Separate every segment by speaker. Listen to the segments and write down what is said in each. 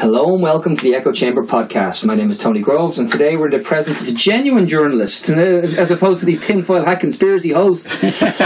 Speaker 1: Hello and welcome to the Echo Chamber podcast. My name is Tony Groves, and today we're in the presence of a genuine journalist, uh, as opposed to these tinfoil hat conspiracy hosts.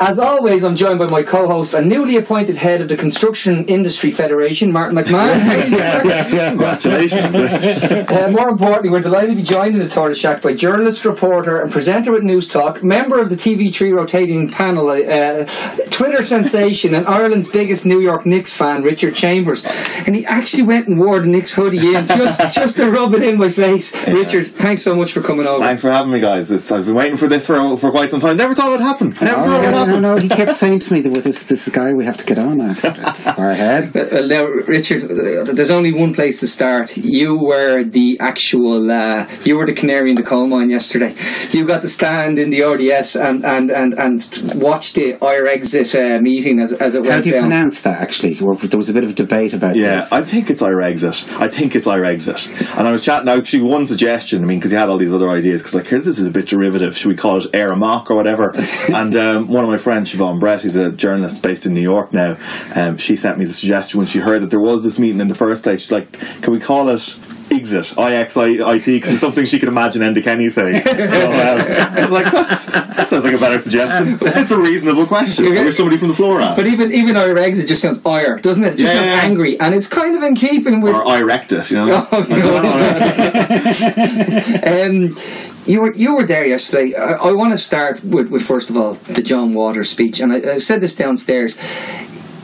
Speaker 1: as always, I'm joined by my co-host and newly appointed head of the Construction Industry Federation, Martin McMahon.
Speaker 2: yeah, yeah, yeah. Congratulations.
Speaker 1: uh, more importantly, we're delighted to be joined in the Tortoise Shack by journalist, reporter, and presenter with Newstalk, member of the TV3 rotating panel, uh, Twitter sensation, and Ireland's biggest New York Knicks fan, Richard Chambers. And he actually went and wore the Knicks hoodie in just just to rub it in my face. Yeah. Richard, thanks so much for coming over.
Speaker 2: Thanks for having me, guys. It's, I've been waiting for this for for quite some time. Never thought it would happen. Never thought
Speaker 3: no,
Speaker 2: it would happen.
Speaker 3: No, no, he kept saying to me that with this this guy we have to get on. I said, far ahead.
Speaker 1: Uh, now, Richard, uh, there's only one place to start. You were the actual, uh, you were the canary in the coal mine yesterday. You got to stand in the RDS and and and, and watch the Irexit uh, meeting as, as it went
Speaker 3: How do you
Speaker 1: down.
Speaker 3: pronounce that? Actually, there was a bit of a debate about
Speaker 2: yeah,
Speaker 3: this.
Speaker 2: I think it's Irexit. I think it's Irexit. And I was chatting actually one suggestion. I mean, because he had all these other ideas. Because like, here's this is a bit derivative. Should we call it Aramok or whatever? and um, one of my friends, Siobhan Brett, who's a journalist based in New York now, um, she sent me the suggestion when she heard that there was this meeting in the first place. She's like, can we call it? Exit, I X I I T, because it's something she can imagine Enda Kenny saying. So um, I was like, that sounds like a better suggestion. It's a reasonable question. Wish somebody from the floor asked.
Speaker 1: But even even Ira Exit just sounds ire, doesn't it? it just
Speaker 2: Yeah,
Speaker 1: sounds angry, and it's kind of in keeping with.
Speaker 2: or I wrecked it, you know.
Speaker 1: Oh, um, you were you were there yesterday. I, I want to start with, with first of all the John Waters speech, and I, I said this downstairs.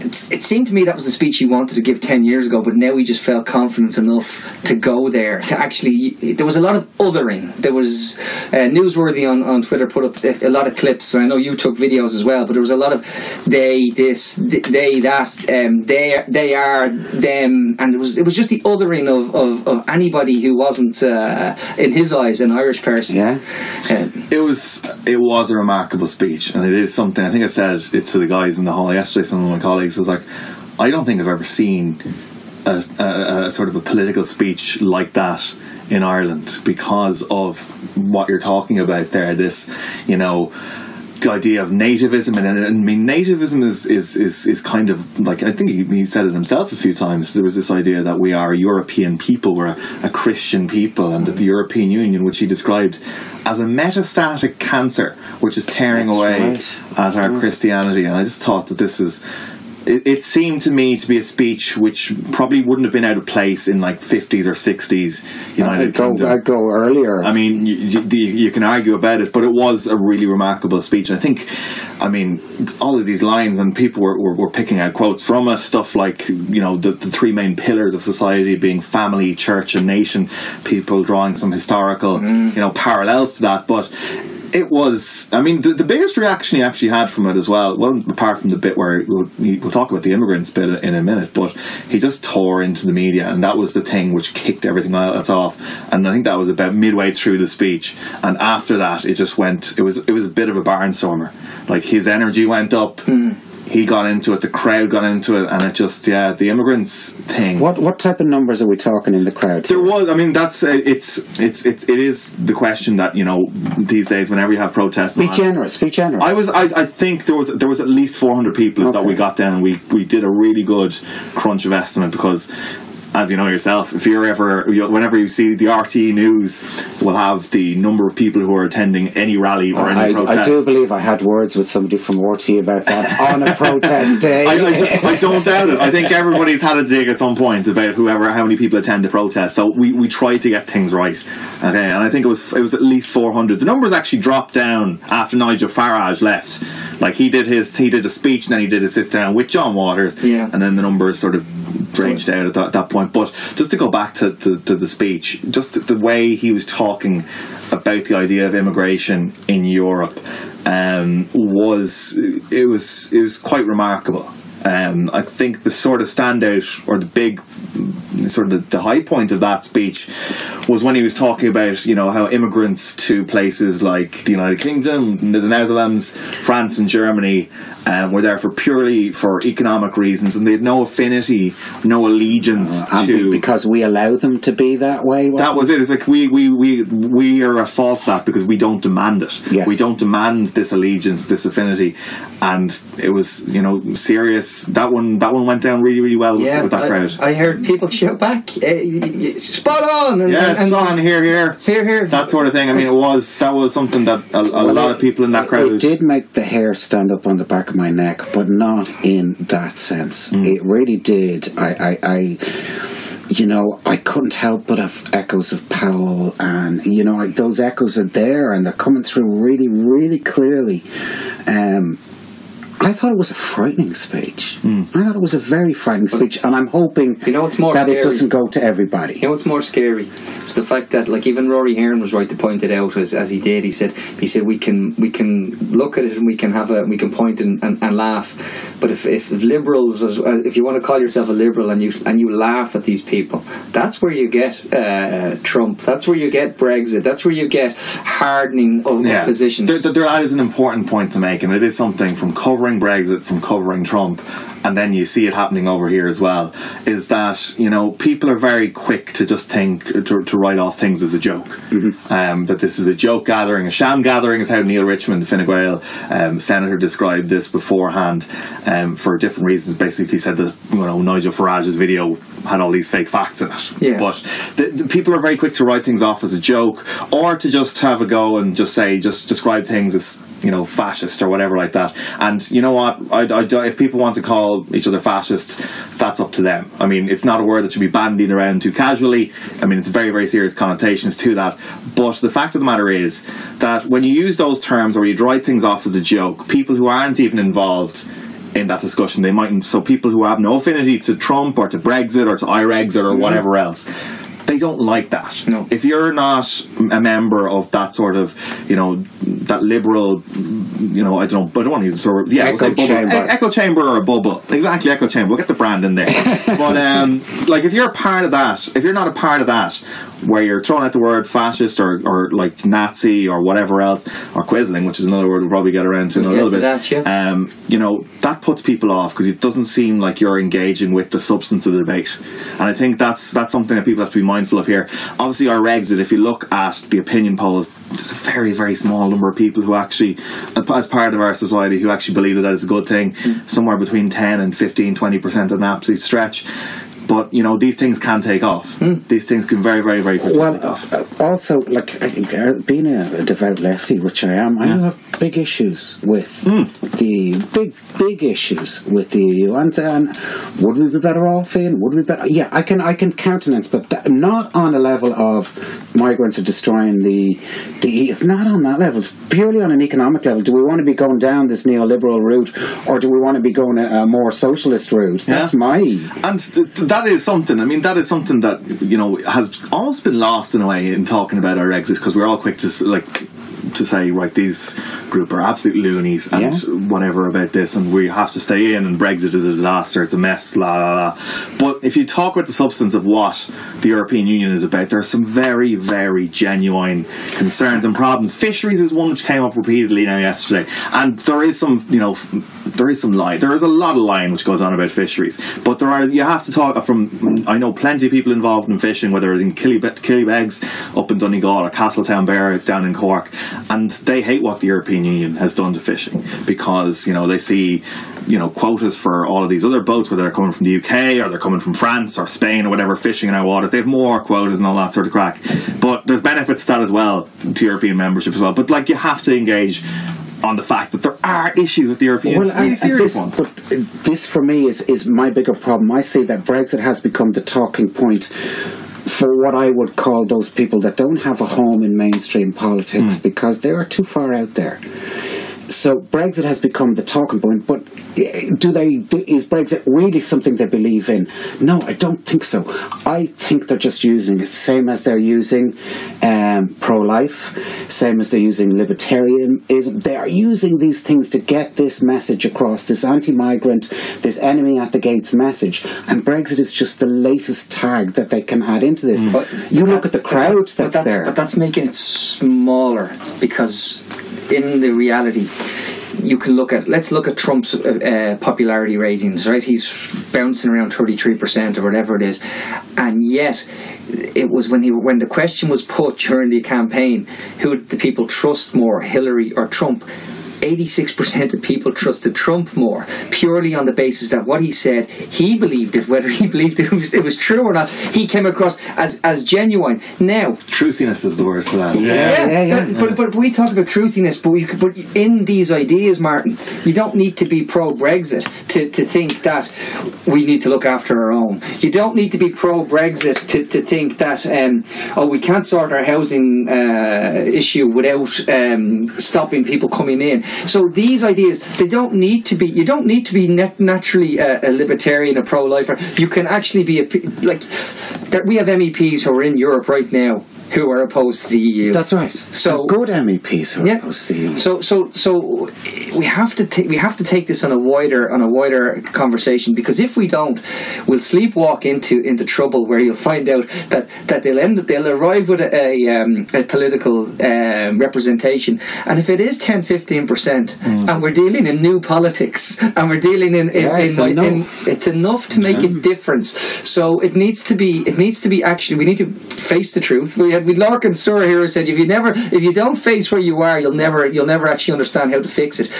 Speaker 1: It, it seemed to me that was the speech he wanted to give ten years ago, but now he just felt confident enough to go there. To actually, there was a lot of othering. There was uh, newsworthy on, on Twitter put up a, a lot of clips. I know you took videos as well, but there was a lot of they this they that um, they they are them, and it was it was just the othering of, of, of anybody who wasn't uh, in his eyes an Irish person.
Speaker 3: Yeah.
Speaker 1: Um,
Speaker 2: It was it was a remarkable speech, and it is something. I think I said it to the guys in the hall yesterday. Some of my colleagues I was like, I don't think I've ever seen a, a, a sort of a political speech like that in Ireland because of what you're talking about there. This, you know. The idea of nativism and, and I mean nativism is, is, is, is kind of like I think he, he said it himself a few times. There was this idea that we are a European people, we're a, a Christian people, and that the European Union, which he described as a metastatic cancer, which is tearing
Speaker 3: That's
Speaker 2: away
Speaker 3: right.
Speaker 2: at our Christianity. And I just thought that this is. It, it seemed to me to be a speech which probably wouldn't have been out of place in like 50s or 60s United
Speaker 3: I'd go,
Speaker 2: Kingdom.
Speaker 3: I'd go earlier.
Speaker 2: I mean, you, you, you can argue about it, but it was a really remarkable speech. I think, I mean, all of these lines and people were, were, were picking out quotes from it. Stuff like, you know, the, the three main pillars of society being family, church, and nation. People drawing some historical, mm. you know, parallels to that. But it was, I mean, the, the biggest reaction he actually had from it as well, well, apart from the bit where we'll, we'll talk about the immigrants bit in a minute, but he just tore into the media, and that was the thing which kicked everything else off. And I think that was about midway through the speech, and after that, it just went. It was it was a bit of a barnstormer. Like his energy went up. Mm. He got into it. The crowd got into it, and it just yeah, the immigrants thing.
Speaker 3: what what type of numbers are we talking in the crowd?
Speaker 2: There was, I mean, that's uh, it's it's it's it is the question that you know these days whenever you have protests.
Speaker 3: Be
Speaker 2: on-
Speaker 3: generous. Be generous.
Speaker 2: I was, I, I think there was there was at least 400 people that we got down. We we did a really good crunch of estimate because. As you know yourself, if you're ever, whenever you see the RTÉ news, will have the number of people who are attending any rally or oh, any
Speaker 3: I,
Speaker 2: protest.
Speaker 3: I do believe I had words with somebody from RTÉ about that on a protest day.
Speaker 2: I, I, don't- I don't doubt it. I think everybody's had a dig at some point about whoever, how many people attend a protest. So we, we try to get things right. Okay, and I think it was it was at least four hundred. The numbers actually dropped down after Nigel Farage left. Like he did his he did a speech, and then he did a sit down with John Waters,
Speaker 1: Yeah.
Speaker 2: and then the numbers sort of dragged out at that, that point. But just to go back to, to, to the speech, just the way he was talking about the idea of immigration in Europe um, was it was it was quite remarkable. Um, I think the sort of standout or the big sort of the, the high point of that speech was when he was talking about you know how immigrants to places like the United Kingdom, the Netherlands, France, and Germany um, were there for purely for economic reasons, and they had no affinity, no allegiance
Speaker 3: And
Speaker 2: to.
Speaker 3: because we allow them to be that way.
Speaker 2: that
Speaker 3: wasn't
Speaker 2: it. It's like we, we, we, we are at fault for that because we don't demand it.
Speaker 3: Yes.
Speaker 2: We don't demand this allegiance, this affinity, and it was you know serious. That one that one went down really really well
Speaker 1: Yeah,
Speaker 2: with that
Speaker 1: I,
Speaker 2: crowd.
Speaker 1: I heard people shout back, eh, y- y- "Spot on!" And,
Speaker 2: Yes,
Speaker 1: and,
Speaker 2: on here, here,
Speaker 1: Here, here.
Speaker 2: that sort of thing. I mean, it was that was something that a, a lot of people in that crowd.
Speaker 3: It did make the hair stand up on the back of my neck, but not in that sense.
Speaker 2: Mm.
Speaker 3: It really did. I, I, I, you know, I couldn't help but have echoes of Powell, and you know, I, those echoes are there, and they're coming through really, really clearly. Um, I thought it was a frightening speech.
Speaker 2: Mm.
Speaker 3: I thought it was a very frightening speech, and I'm hoping
Speaker 1: You know what's more
Speaker 3: that
Speaker 1: scary?
Speaker 3: it doesn't go to everybody.
Speaker 1: You know what's more scary? It's the fact that like even Rory Hearne was right to point it out as, as he did. He said he said we can we can look at it and we can have a we can point and, and, and laugh. But if, if liberals as- as- if you want to call yourself a liberal and you and you laugh at these people, that's where you get uh, Trump. That's where you get Brexit. That's where you get hardening of, of positions.
Speaker 2: There, there, that is an important point to make, and it is something from covering Brexit, from covering Trump, and then you see it happening over here as well. Is that you know people are very quick to just think to, to write off things as a joke. Um, that this is a joke gathering, a sham gathering, is how Neale Richmond, the Fine Gael um, senator, described this beforehand um, for different reasons. Basically, said that you know Nigel Farage's video had all these fake facts in it.
Speaker 1: Yeah.
Speaker 2: But the, the people are very quick to write things off as a joke or to just have a go and just say just describe things as you know fascist or whatever like that and you know what I, I if people want to call each other fascists that's up to them I mean it's not a word that should be bandied around too casually I mean it's very very serious connotations to that but the fact of the matter is that when you use those terms or you write things off as a joke people who aren't even involved in that discussion. They mightn't. so people who have no affinity to Trump or to Brexit or to IREXit or mm-hmm. whatever else. They don't like that.
Speaker 1: No.
Speaker 2: If you're not a member of that sort of, you know, that liberal, you know, I don't know, but I don't want to use the sort of, yeah,
Speaker 3: Echo chamber.
Speaker 2: e- echo chamber or a bubble. Exactly, echo chamber. We'll get the brand in there. but um, like, if you're a part of that, if you're not a part of that, where you're throwing out the word fascist or, or like Nazi or whatever else, or Quisling, which is another word we'll probably get around to in a little bit.
Speaker 1: that, yeah.
Speaker 2: um, you know, that puts people off because it doesn't seem like you're engaging with the substance of the debate. And I think that's that's something that people have to be mindful of here. Obviously, Irexit, if you look at the opinion polls, there's a very, very small number of people who actually, as part of our society, who actually believe that that is a good thing. Somewhere between 10 and 15, 20% at an absolute stretch. But, you know, these things can take off. These things can very, very, very quickly
Speaker 3: Well,
Speaker 2: off.
Speaker 3: uh, also, like uh, being a, devout lefty, which I am, I have big issues with hmm. the big, big issues with the EU. And, and would we be better off in? Would we be better? Yeah, I can, I can countenance, but that, not on a level of migrants are destroying the the EU. Not on that level. Purely on an economic level. Do we want to be going down this neoliberal route, or do we want to be going a, a more socialist route? That's
Speaker 2: Yeah.
Speaker 3: my
Speaker 2: And th- th- that is something. I mean, that is something that you know has almost been lost in a way in talking about Irexit because we're all quick to like to say, right, these group are absolute loonies and
Speaker 3: Yeah.
Speaker 2: whatever about this, and we have to stay in, and Brexit is a disaster, it's a mess, la la la. But if you talk about the substance of what the European Union is about, there are some very, very genuine concerns and problems. Fisheries is one which came up repeatedly now yesterday, and there is some, you know, there is some lie. There is a lot of lying which goes on about fisheries, but there are you have to talk from. I know plenty of people involved in fishing, whether in Killybe- Killybegs up in Donegal or Castletownbere down in Cork, and they hate what the European Union has done to fishing because you know they see you know quotas for all of these other boats, whether they're coming from the UK or they're coming from France or Spain or whatever, fishing in our waters. They have more quotas and all that sort of crack. But there's benefits to that as well to European membership as well. But like you have to engage on the fact that there are issues with the European Union, really serious
Speaker 3: this,
Speaker 2: ones.
Speaker 3: But uh, this, for me, is is my bigger problem. I see that Brexit has become the talking point for what I would call those people that don't have a home in mainstream politics hmm. because they are too far out there. So Brexit has become the talking point, but eh, do they? Do, is Brexit really something they believe in? No, I don't think so. I think they're just using it, same as they're using um, pro-life, same as they're using libertarianism. They are using these things to get this message across, this anti-migrant, this enemy at the gates message, and Brexit is just the latest tag that they can add into this.
Speaker 1: But
Speaker 3: you look at the crowd
Speaker 1: that's,
Speaker 3: that's,
Speaker 1: but
Speaker 3: there.
Speaker 1: But that's making it smaller because in the reality, you can look at let's look at Trump's uh, uh, popularity ratings. Right, he's bouncing around thirty three percent or whatever it is, and yet it was when he when the question was put during the campaign, who did the people trust more, Hillary or Trump? 86% of people trusted Trump more, purely on the basis that what he said, he believed it, whether he believed it was, it was true or not, he came across as, as genuine. Now,
Speaker 2: Truthiness is the word for that.
Speaker 3: Yeah, yeah, yeah.
Speaker 1: But, but, but we talk about truthiness, but, we, but in these ideas, Martin, you don't need to be pro Brexit to, to think that we need to look after our own. You don't need to be pro Brexit to, to think that, um, oh, we can't sort our housing uh, issue without um, stopping people coming in. So these ideas, they don't need to be, you don't need to be net, naturally a, a libertarian, a pro lifer. You can actually be a, like, that we have MEPs who are in Europe right now who are opposed to the EU.
Speaker 3: That's right.
Speaker 1: So-
Speaker 3: good MEPs who are
Speaker 1: Yeah.
Speaker 3: opposed to the EU.
Speaker 1: So, so, so we have to take we have to take this on a wider on a wider conversation because if we don't, we'll sleepwalk into into trouble where you'll find out that, that they'll end they'll arrive with a a, um, a political um, representation, and if it is 10 15 percent, and we're dealing in new politics, and we're dealing in in,
Speaker 3: Yeah,
Speaker 1: in,
Speaker 3: it's
Speaker 1: in-
Speaker 3: enough.
Speaker 1: it's enough to make a difference. So it needs to be it needs to be actually we need to face the truth. We had with Lorcan Sirr here said if you never if you don't face where you are, you'll never you'll never actually understand how to fix it.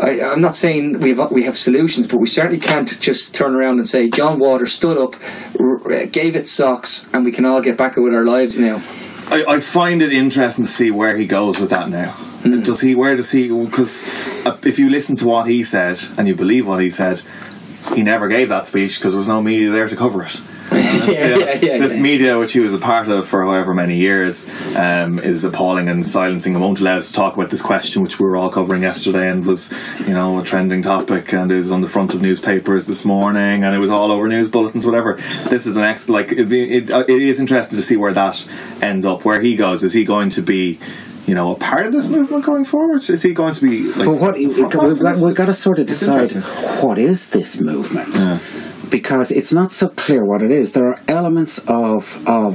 Speaker 1: I, I'm not saying we have we have solutions, but we certainly can't just turn around and say John Waters stood up, r- gave it socks, and we can all get back with our lives now.
Speaker 2: I, I find it interesting to see where he goes with that now.
Speaker 1: Hmm.
Speaker 2: Does he? Where does he? Because uh, if you listen to what he said and you believe what he said, he never gave that speech because there was no media there to cover it.
Speaker 1: Yeah, yeah, yeah,
Speaker 2: this
Speaker 1: yeah.
Speaker 2: media, which he was a part of for however many years, um, is appalling and silencing and won't allow us to talk about this question, which we were all covering yesterday and was, you know, a trending topic and is on the front of newspapers this morning and it was all over news bulletins, whatever. This is an ex like it, it, it is interesting to see where that ends up, where he goes. Is he going to be? You know, a part of this movement going forward? Is he going to be like?
Speaker 3: But what we've got, we've got,
Speaker 2: for
Speaker 3: we've got to sort of decide what is this movement because it's not so clear what it is. There are elements of of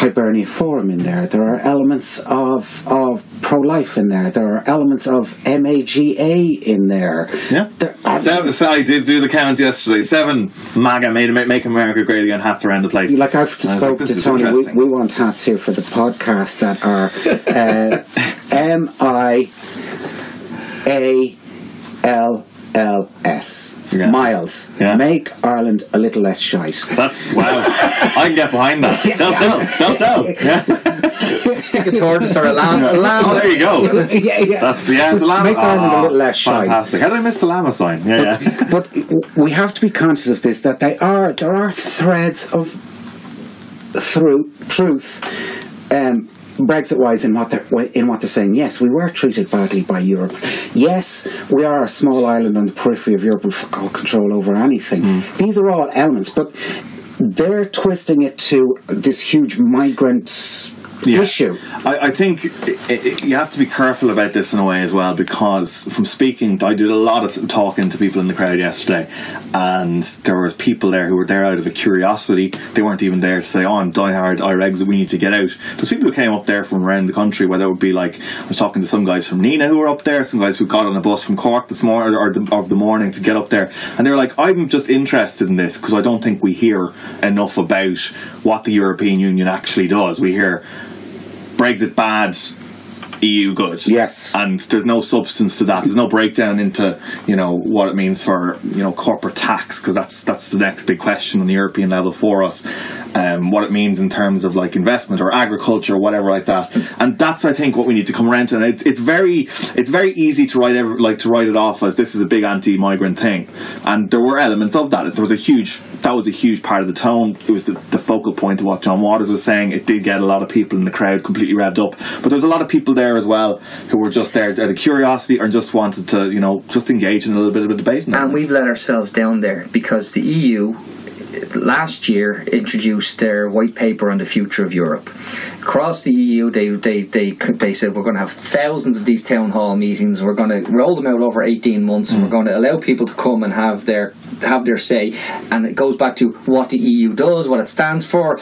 Speaker 3: Hibernia Forum in there. There are elements of of pro life in there. There are elements of MAGA in there.
Speaker 2: Yeah.
Speaker 3: There
Speaker 2: Seven, so I did do the count yesterday. Seven MAGA made make America great again hats around the place.
Speaker 3: Like I've
Speaker 2: I like,
Speaker 3: to Tony, we, we want hats here for the podcast that are uh, M I A L L S.
Speaker 2: Yeah.
Speaker 3: Miles.
Speaker 2: Yeah.
Speaker 3: Make Ireland a little less shite.
Speaker 2: That's wow. I can get behind that. They'll sell. They'll sell. Yeah.
Speaker 1: Stick a tortoise or a lamb. A lamb.
Speaker 2: Oh, there you go.
Speaker 3: yeah, yeah.
Speaker 2: That's yeah.
Speaker 3: Just
Speaker 2: the llama.
Speaker 3: make Ireland a
Speaker 2: Oh,
Speaker 3: little less shite.
Speaker 2: Fantastic. How did I miss the llama sign? Yeah, yeah.
Speaker 3: But we have to be conscious of this that they are there are threads of through truth. Um, Brexit wise in what they're in what they're saying. Yes, we were treated badly by Europe. Yes, we are a small island on the periphery of Europe with fuck control over anything.
Speaker 2: Hmm.
Speaker 3: These are all elements, but they're twisting it to this huge migrant
Speaker 2: Yeah.
Speaker 3: issue.
Speaker 2: I, I think i i you have to be careful about this in a way as well because from speaking, I did a lot of talking to people in the crowd yesterday, and there was people there who were there out of a curiosity. They weren't even there to say, "Oh, I'm diehard IREGs, we need to get out." There's people who came up there from around the country. Whether it would be like I was talking to some guys from Nenagh who were up there, some guys who got on a bus from Cork this morning or the, of the morning to get up there, and they were like, "I'm just interested in this because I don't think we hear enough about what the European Union actually does. We hear." Brexit bad, EU good.
Speaker 3: Yes.
Speaker 2: And there's no substance to that. There's no breakdown into, you know, what it means for, you know, corporate tax because that's that's the next big question on the European level for us. Um, what it means in terms of like investment or agriculture or whatever like that. And that's I think what we need to come around to. And it's, it's very it's very easy to write ever, like to write it off as this is a big anti-migrant thing. And there were elements of that. There was a huge that was a huge part of the tone. It was the, the focal point of what John Waters was saying. It did get a lot of people in the crowd completely revved up. But there was a lot of people there as well who were just there out of curiosity or just wanted to, you know, just engage in a little bit of a debate.
Speaker 1: And we've let ourselves down there because the EU last year introduced their white paper on the future of Europe. Across the EU, they they they they said we're going to have thousands of these town hall meetings. We're going to roll them out over eighteen months, and we're going to allow people to come and have their have their say. And it goes back to what the EU does, what it stands for,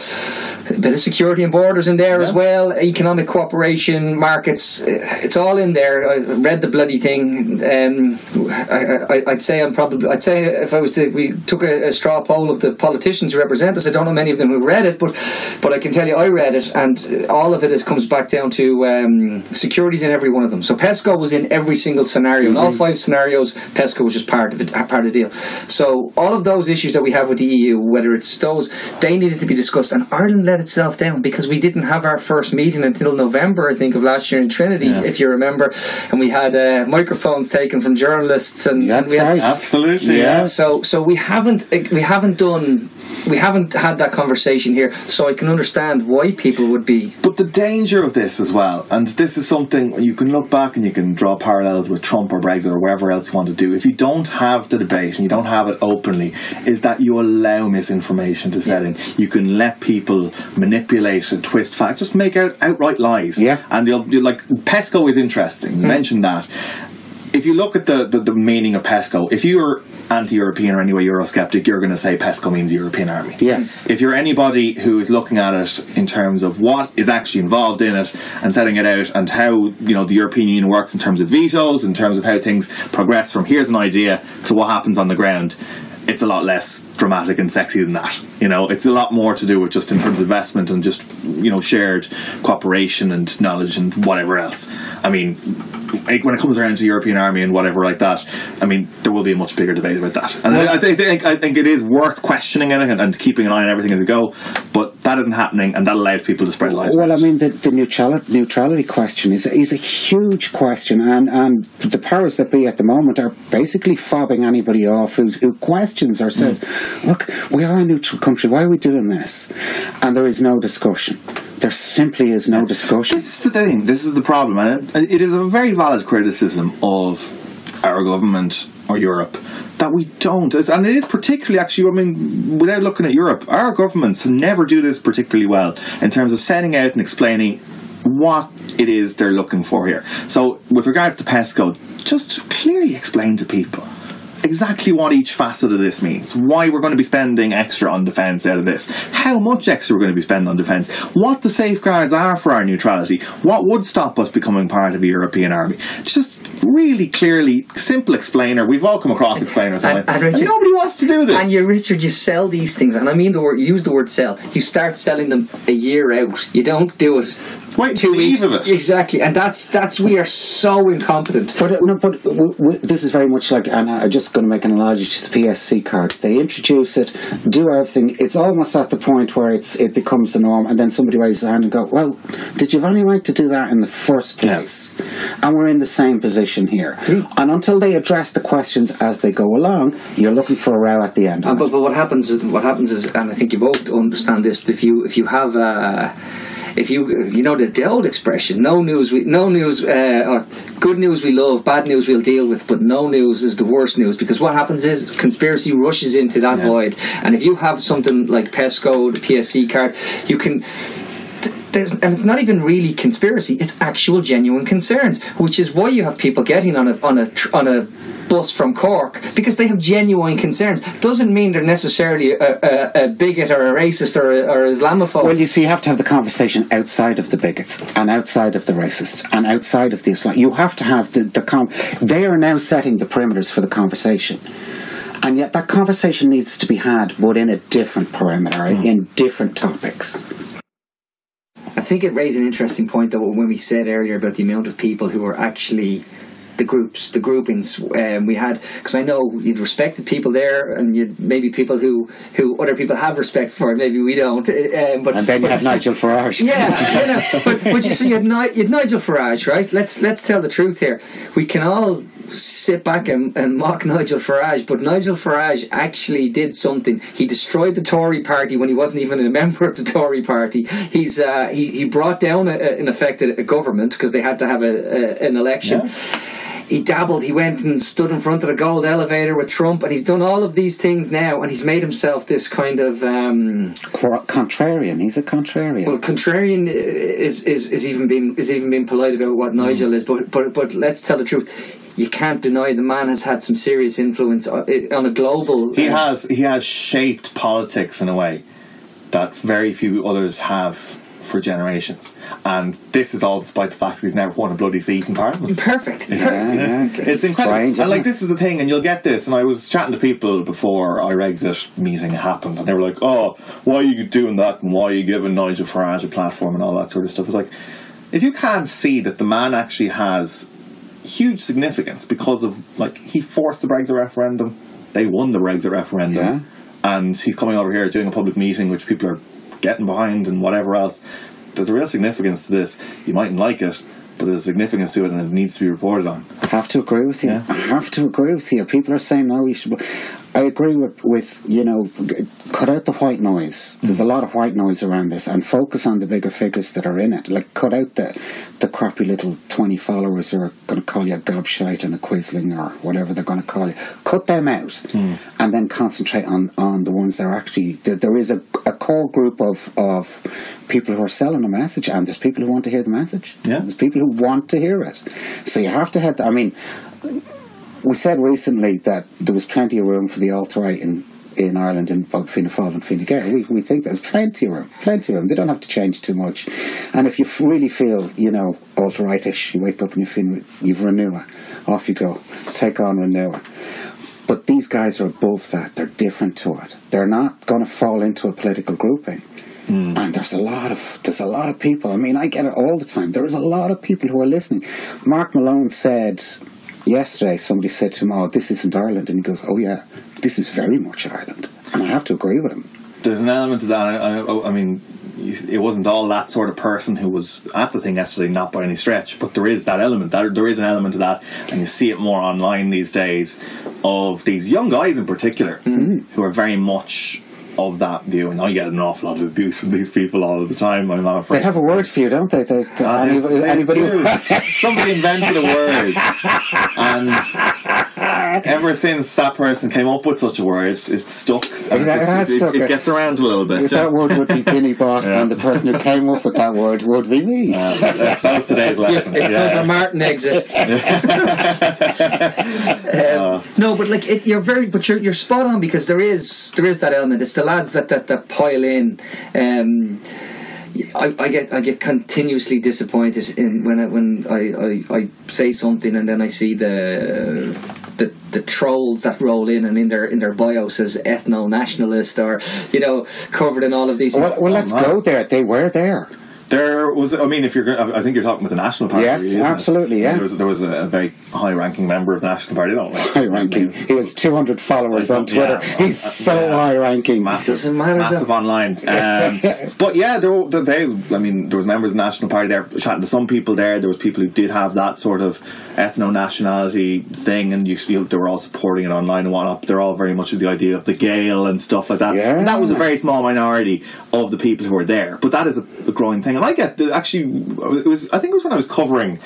Speaker 1: a bit of security and borders in there as well, economic cooperation, markets. It's all in there. I read the bloody thing. Um, I, I, I'd say I'm probably. I'd say if I was to, if we took a, a straw poll of the politicians who represent us. I don't know many of them who read it, but but I can tell you I read it, and all of it is comes back down to um, securities in every one of them. So PESCO was in every single scenario. In all five scenarios, PESCO was just part of it, part of the deal. So all of those issues that we have with the EU, whether it's those, they needed to be discussed, and Ireland let itself down because we didn't have our first meeting until November, I think, of last year in Trinity,
Speaker 2: Yeah.
Speaker 1: if you remember, and we had uh, microphones taken from journalists, and
Speaker 3: That's
Speaker 1: we had,
Speaker 3: right.
Speaker 2: Absolutely,
Speaker 3: Yeah.
Speaker 2: yeah.
Speaker 1: so so we haven't we haven't done we haven't had that conversation here. So I can understand why people would be.
Speaker 2: But the danger of this as well, and this is something you can look back and you can draw parallels with Trump or Brexit or wherever else you want to do. If you don't have the debate and you don't have it openly, is that you allow misinformation to set in. You can let people manipulate and twist facts, just make out outright lies.
Speaker 3: Yeah.
Speaker 2: And you'll, you're like PESCO is interesting. You hmm. mentioned that. If you look at the, the, the meaning of PESCO, if you're anti-European or anyway Eurosceptic, you're going to say PESCO means European Army
Speaker 3: Yes.
Speaker 2: if you're anybody who is looking at it in terms of what is actually involved in it and setting it out and how you know the European Union works in terms of vetoes, in terms of how things progress from here's an idea to what happens on the ground, it's a lot less dramatic and sexy than that. You know, it's a lot more to do with just in terms of investment and just you know shared cooperation and knowledge and whatever else. I mean. Like, When it comes around to European army and whatever like that, I mean, there will be a much bigger debate about that, and I, I think I think it is worth questioning it and, and keeping an eye on everything as it go. But that isn't happening, and that allows people to spread lies.
Speaker 3: Well, I mean, the, the neutrality, neutrality question is, is a huge question, and, and the powers that be at the moment are basically fobbing anybody off who's, who questions or says, mm. Look, we are a neutral country, why are we doing this? And there is no discussion. There simply is no discussion.
Speaker 2: This is the thing. This is the problem, and it, is a very valid criticism of our government or Europe that we don't. And it is particularly, actually, I mean, without looking at Europe, our governments never do this particularly well in terms of setting out and explaining what it is they're looking for here. So, with regards to PESCO, just clearly explain to people exactly what each facet of this means, why we're going to be spending extra on defence out of this, how much extra we're going to be spending on defence, what the safeguards are for our neutrality, what would stop us becoming part of a European army. Just really clearly, simple explainer. We've all come across explainers,
Speaker 1: And- and
Speaker 2: and,
Speaker 1: Richard-
Speaker 2: nobody wants to do this.
Speaker 1: And you, Richard, you sell these things, and I mean the word. Use the word sell. You start selling them a year out. You don't do it
Speaker 2: Wait
Speaker 1: two
Speaker 2: till the
Speaker 1: weeks
Speaker 2: eve of it.
Speaker 1: Exactly, and that's that's we are so incompetent.
Speaker 3: But uh, no, but w- w- this is very much like, and I'm just going to make an analogy to the PSC card. They introduce it, do everything. It's almost at the point where it's it becomes the norm, and then somebody raises a hand and go, "Well, did you have any right to do that in the first
Speaker 2: Yeah.
Speaker 3: place?" And we're in the same position here. And until they address the questions as they go along, you're looking for a row at the end.
Speaker 1: Uh, but, but what happens? is- What happens is, and I think you both understand this. If you if you have uh, if you you know the, the old expression, no news, we, no news, uh, or good news we love, bad news we'll deal with, but no news is the worst news because what happens is conspiracy rushes into that
Speaker 2: Yeah.
Speaker 1: void, and if you have something like PESCO, the PSC card, you can. There's, and it's not even really conspiracy; it's actual, genuine concerns, which is why you have people getting on a on a on a bus from Cork because they have genuine concerns. Doesn't mean they're necessarily a, a, a bigot or a racist or a, or Islamophobe.
Speaker 3: Well, you see, you have to have the conversation outside of the bigots and outside of the racists and outside of the Islam. You have to have the, the com- They are now setting the perimeters for the conversation. And yet, that conversation needs to be had, but in a different perimeter, in different topics.
Speaker 1: I think it raised an interesting point though when we said earlier about the amount of people who are actually the groups, the groupings um, we had. Because I know you'd respected people there, and you'd maybe people who who other people have respect for, maybe we don't. uh, Um, but
Speaker 3: And then you
Speaker 1: but-
Speaker 3: have Nigel Farage.
Speaker 1: yeah, you know, but, but you, so you had, Ni- you had Nigel Farage, right? Let's let's tell the truth here. We can all sit back and, and mock Nigel Farage, but Nigel Farage actually did something. He destroyed the Tory party when he wasn't even a member of the Tory party. He's uh, he he brought down a, a, in effect a, a government because they had to have a, a, an election. He dabbled. He went and stood in front of the gold elevator with Trump, and he's done all of these things now, and he's made himself this kind of. Um,
Speaker 3: contrarian. He's a contrarian.
Speaker 1: well, contrarian is is is even being is even being polite about what mm. Nigel is, but but but let's tell the truth. You can't deny the man has had some serious influence uh, on on a global.
Speaker 2: He uh, has he has shaped politics in a way that very few others have for generations, and this is all despite the fact that he's never won a bloody seat in Parliament.
Speaker 1: perfect.
Speaker 3: yeah, yeah. It's,
Speaker 2: It's incredible.
Speaker 3: strange.
Speaker 2: and like
Speaker 3: it?
Speaker 2: this is the thing, and you'll get this. And I was chatting to people before Irexit meeting happened, and they were like, "Oh, why are you doing that? And why are you giving Nigel Farage a platform and all that sort of stuff?" It's like if you can't see that the man actually has huge significance because of like he forced the Brexit referendum, they won the Brexit referendum,
Speaker 3: Yeah.
Speaker 2: and he's coming over here doing a public meeting which people are getting behind and whatever else. There's a real significance to this. You mightn't like it, but there's a significance to it, and it needs to be reported on.
Speaker 3: I have to agree with you.
Speaker 2: Yeah.
Speaker 3: I have to agree with you. People are saying no, we should. I agree with with you know, cut out the white noise. There's a lot of white noise around this, and focus on the bigger figures that are in it. Like cut out the the crappy little twenty followers who are going to call you a gobshite and a quisling or whatever they're going to call you. Cut them out, hmm. and then concentrate on on the ones that are actually. There, there is a, a core group of of people who are selling a message, and there's people who want to hear the message.
Speaker 2: Yeah.
Speaker 3: There's people who want to hear it. So you have to head. I mean, we said recently that there was plenty of room for the alt right in in Ireland in both Fianna Fáil and Fine Gael. We, we think there's plenty of room, plenty of room. They don't have to change too much. And if you really feel, you know, alt rightish, you wake up and you feel you've Renua, off you go, take on Renua. But these guys are above that. They're different to it. They're not going to fall into a political grouping. Hmm. And there's a lot of there's a lot of people. I mean, I get it all the time. There is a lot of people who are listening. Mark Malone said yesterday. Somebody said to him, "Oh, this isn't Ireland," and he goes, "Oh yeah, this is very much Ireland." And I have to agree with him.
Speaker 2: there's an element to that. I, I, I mean, it wasn't all that sort of person who was at the thing yesterday, not by any stretch. But there is that element. That there is an element to that, and you see it more online these days of these young guys in particular mm-hmm. who are very much of that view. And I get an awful lot of abuse from these people all the time. I'm not afraid.
Speaker 3: They have a word for you, don't they? they, they
Speaker 2: Ah, they-
Speaker 3: anybody,
Speaker 2: they
Speaker 3: anybody
Speaker 2: do. Somebody invented a word, and ever since that person came up with such a word, it's stuck. And
Speaker 3: It- it has
Speaker 2: it,
Speaker 3: stuck.
Speaker 2: it gets around a little bit.
Speaker 3: If that word would be Dinnybot,
Speaker 2: Yeah.
Speaker 3: and the person who came up with that word would be me.
Speaker 2: Uh, that, that was today's lesson.
Speaker 1: It's
Speaker 2: Yeah.
Speaker 1: time for Martin exit. Um, no, but like it, you're very, but you're you're spot on because there is there is that element. It's the lads that that, that pile in. Um, I, I get I get continuously disappointed in when I, when I, I, I say something and then I see the the the trolls that roll in and in their in their bio says ethno nationalist or you know covered in all of these.
Speaker 3: Well, well let's
Speaker 2: man.
Speaker 3: go there. They were there.
Speaker 2: There was, I mean, if you're, going I think you're talking about the National Party.
Speaker 3: Yes,
Speaker 2: really, isn't it?
Speaker 3: absolutely, yeah.
Speaker 2: There was, there was a, a very high-ranking member of the National Party. I don't know.
Speaker 3: High ranking. He has 200 followers on Twitter.
Speaker 2: Yeah.
Speaker 3: He's so
Speaker 2: Yeah.
Speaker 3: high ranking.
Speaker 2: massive,
Speaker 1: matter,
Speaker 2: massive
Speaker 1: though.
Speaker 2: online. Um, but yeah, there, were- they, I mean, there was members of the National Party there chatting to some people there. There was people who did have that sort of ethno nationality thing, and you, you, they were all supporting it online and whatnot. They're all very much of the idea of the Gael and stuff like that.
Speaker 3: Yeah.
Speaker 2: And that was a very small minority of the people who were there, but that is a, a growing thing. And I get the, actually, it was I think it was when I was covering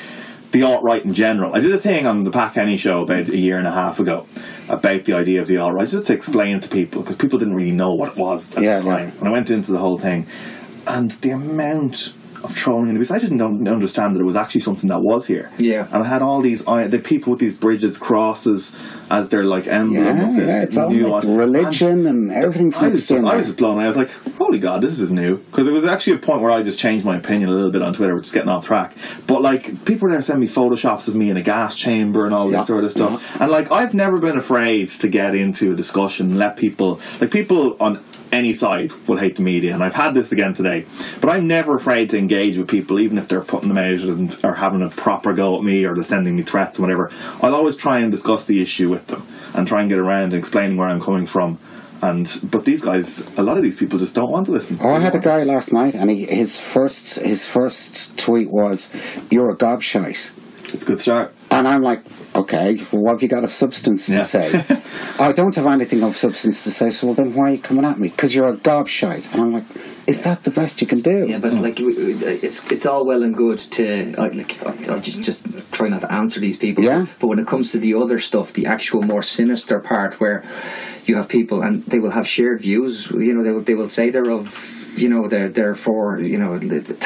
Speaker 2: the alt right in general. I did a thing on the Pat Kenny show about a year and a half ago about the idea of the alt right, just to explain it to people because people didn't really know what it was at
Speaker 3: Yeah,
Speaker 2: the time.
Speaker 3: yeah.
Speaker 2: And I went into the whole thing, and the amount of trolling and abuse, I didn't understand that it was actually something that was here.
Speaker 1: Yeah.
Speaker 2: and I had all these the people with these Bridget's crosses as their like emblem
Speaker 3: Yeah,
Speaker 2: of this.
Speaker 3: yeah, it's all like religion and everything's
Speaker 2: I was just, I was just blown away. I was like, "Holy God, this is new!" Because it was actually a point where I just changed my opinion a little bit on Twitter, which is getting off track. But like, people were there sending me photoshops of me in a gas chamber and all this
Speaker 3: Yeah.
Speaker 2: sort of stuff. And like, I've never been afraid to get into a discussion and let people, like, people on any side will hate the media, and I've had this again today. But I'm never afraid to engage with people, even if they're putting them out and or having a proper go at me or they're sending me threats and whatever. I'll always try and discuss the issue with them and try and get around and explaining where I'm coming from. And but these guys, a lot of these people just don't want to listen.
Speaker 3: Oh, I had a guy last night, and he, his first his first tweet was, "You're a gobshite,"
Speaker 2: It's a good start.
Speaker 3: and I'm like, "Okay, well, what have you got of substance to
Speaker 2: Yeah.
Speaker 3: say?" I don't have anything of substance to say. So well, then why are you coming at me? Because you're a gobshite, and I'm like, is that the best you can do?
Speaker 1: Yeah, but like it's it's all well and good to I, like I, I just just try not to answer these people.
Speaker 3: Yeah.
Speaker 1: But when it comes to the other stuff, the actual more sinister part, where you have people and they will have shared views. You know, they will they will say they're of you know they're they're for you know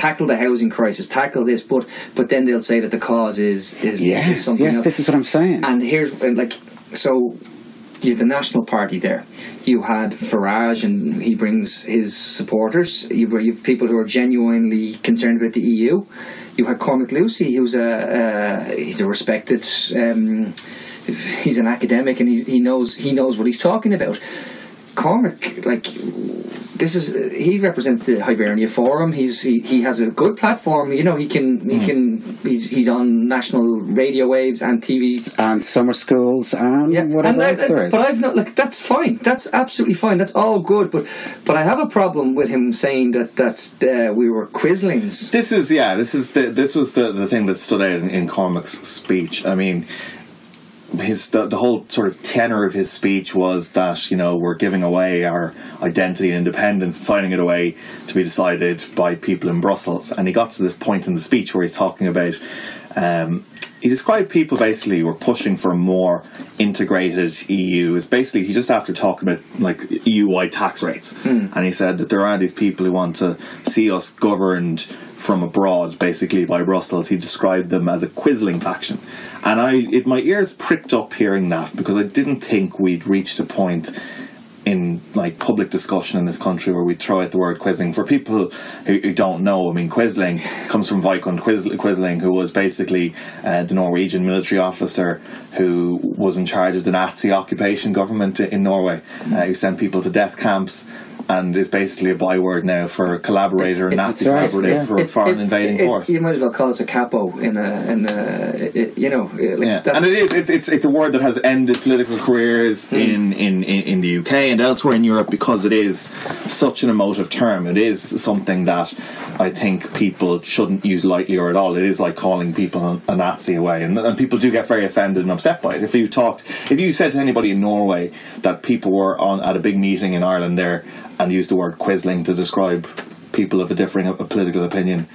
Speaker 1: tackle the housing crisis, tackle this, but but then they'll say that the cause is is, is
Speaker 3: Yes,
Speaker 1: something
Speaker 3: yes,
Speaker 1: else.
Speaker 3: this is what I'm saying.
Speaker 1: And here's like so you have the National Party there. You had Farage, and he brings his supporters. You have people who are genuinely concerned about the EU. You had Cormac Lucey, who's a uh, he's a respected. Um, he's an academic, and he knows he knows what he's talking about. Cormac, like this is he represents the Hibernia Forum. He's he, he has a good platform. You know he can he hmm. can he's he's on national radio waves and TV
Speaker 3: and summer schools and whatever
Speaker 1: and I-
Speaker 3: else there uh, is.
Speaker 1: But I've not like that's fine. That's absolutely fine. That's all good. But but I have a problem with him saying that that uh, we were quislings.
Speaker 2: This is yeah. This is the, this was the, the thing that stood out in, in Cormac's speech. I mean, his the, the whole sort of tenor of his speech was that you know we're giving away our identity and independence, signing it away to be decided by people in Brussels. And he got to this point in the speech where he's talking about. Um, he described people basically who were pushing for a more integrated EU. Is basically he just after talking about like EU-wide tax rates, hmm. and he said that there are these people who want to see us governed from abroad, basically by Brussels. He described them as a quisling faction, and I it, my ears pricked up hearing that because I didn't think we'd reached a point in like public discussion in this country where we throw out the word quisling. For people who, who don't know, I mean, Quisling comes from Vidkun Quisling, who was basically uh, the Norwegian military officer who was in charge of the Nazi occupation government in Norway, uh, who sent people to death camps. And is basically a byword now for collaborator,
Speaker 1: It's-
Speaker 2: Nazi
Speaker 3: it's right,
Speaker 2: collaborator
Speaker 3: yeah.
Speaker 2: for a foreign invading
Speaker 1: it's-
Speaker 2: force.
Speaker 1: You might as well call it a capo in a in a it- you know. Like
Speaker 2: Yeah,
Speaker 1: that's,
Speaker 2: and it is. It's, it's it's a word that has ended political careers
Speaker 1: Hmm.
Speaker 2: in, in, in, in the UK and elsewhere in Europe because it is such an emotive term. It is something that I think people shouldn't use lightly or at all. It is like calling people a, a Nazi away, and, and people do get very offended and upset by it. If you talked, if you said to anybody in Norway that people were on at a big meeting in Ireland there and used the word quisling to describe people of a differing a political opinion,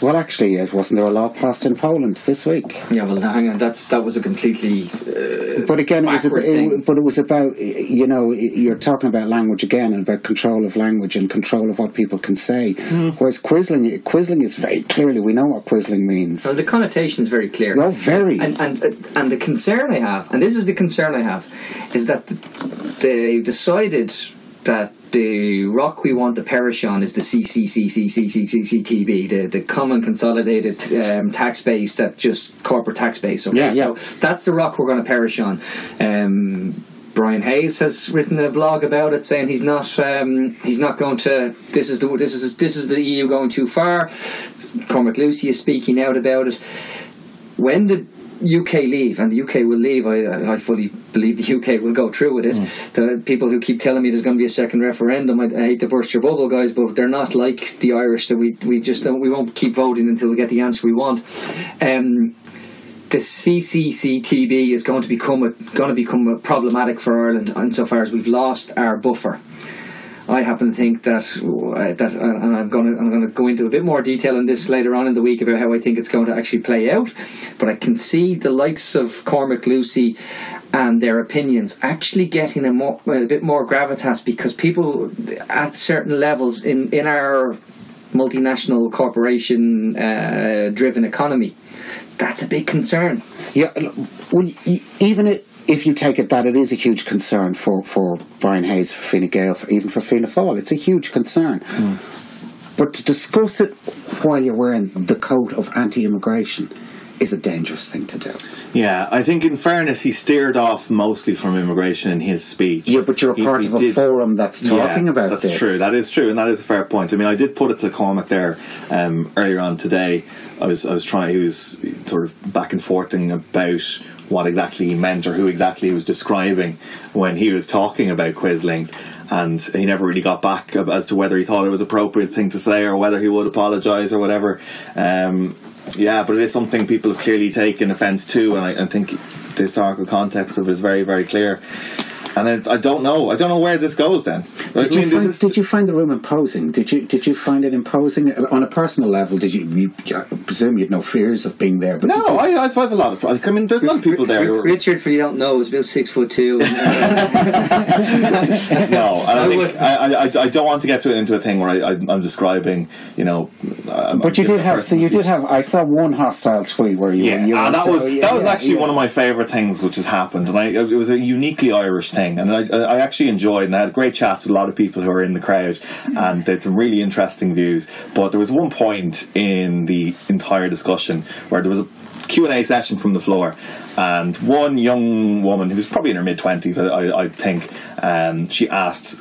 Speaker 3: well, actually, it wasn't there a law passed in Poland this week?
Speaker 1: yeah. Well, hang on. That's that was a completely. Uh,
Speaker 3: But again, it was,
Speaker 1: backward
Speaker 3: a,
Speaker 1: thing.
Speaker 3: it, but it was about you know you're talking about language again and about control of language and control of what people can say.
Speaker 1: Hmm.
Speaker 3: Whereas quizzling, quisling is very clearly we know what quisling means.
Speaker 1: so the connotation is very clear.
Speaker 3: Oh, very.
Speaker 1: And and uh, and the concern I have, and this is the concern I have, is that they decided that the rock we want to perish on is the CCCCCCCTB, the the common consolidated um, tax base that just corporate tax base. Okay,
Speaker 3: Yeah, yeah.
Speaker 1: so that's the rock we're going to perish on. Um, Brian Hayes has written a blog about it, saying he's not um, he's not going to. This is the this is this is the EU going too far. Cormac Lucey is speaking out about it. When did UK leave, and the UK will leave. I, I fully believe the UK will go through with it. The people who keep telling me there's going to be a second referendum, I, I hate to burst your bubble, guys, but they're not like the Irish that we we just don't we won't keep voting until we get the answer we want. Um, the CCCTB is going to become a, going to become a problematic for Ireland insofar as we've lost our buffer. I happen to think that uh, that, uh, and I'm going to I'm going to go into a bit more detail on this later on in the week about how I think it's going to actually play out. But I can see the likes of Cormac Lucey and their opinions actually getting a, more, a bit more gravitas because people at certain levels in in our multinational corporation uh, driven economy that's a big concern.
Speaker 3: Yeah, well, even it, if you take it that it is a huge concern for, for Brian Hayes, for Fine Gael, for, even for Fianna Fáil, it's a huge concern. But to discuss it while you're wearing the coat of anti-immigration is a dangerous thing to do.
Speaker 2: Yeah, I think in fairness, he steered off mostly from immigration in his speech.
Speaker 3: Yeah, but you're a
Speaker 2: He-
Speaker 3: part
Speaker 2: he
Speaker 3: of a
Speaker 2: did-
Speaker 3: forum that's talking
Speaker 2: yeah,
Speaker 3: about
Speaker 2: that's
Speaker 3: this.
Speaker 2: true. That is true, and that is a fair point. I mean, I did put it to Cormac there um, earlier on today. I was I was trying. He was sort of back and forthing about what exactly he meant or who exactly he was describing when he was talking about Quislings. And he never really got back as to whether he thought it was appropriate thing to say or whether he would apologise or whatever. Um, yeah, but it is something people have clearly taken offence to, and I, I think the historical context of it is very, very clear. And it, I don't know. I don't know where this goes. Then
Speaker 3: Did you,
Speaker 2: mean, this
Speaker 3: find,
Speaker 2: is-
Speaker 3: did you find the room imposing? Did you did you find it imposing on a personal level? Did you, you I presume you had no fears of being there? But
Speaker 2: no, I, I have a lot of. I mean, there's a lot of people there. Who are,
Speaker 1: Richard, for you don't know, is about six foot two.
Speaker 2: no, and I,
Speaker 1: I
Speaker 2: think I, I, I don't want to get to into a thing where I, I, I'm describing, you know. I'm-
Speaker 3: But you
Speaker 2: I'm
Speaker 3: did have. So you did have. I saw one hostile tweet where you.
Speaker 2: Yeah,
Speaker 3: you
Speaker 2: ah, that
Speaker 3: so,
Speaker 2: was
Speaker 3: yeah,
Speaker 2: that was
Speaker 3: yeah,
Speaker 2: actually
Speaker 3: yeah.
Speaker 2: one of my favourite things which has happened, and I it was a uniquely Irish thing, and I, I actually enjoyed, and I had great chats with a lot of people who were in the crowd, and they had some really interesting views. But there was one point in the entire discussion where there was a Q and A session from the floor, and one young woman who was probably in her mid twenties, I, I, I think, um, she asked,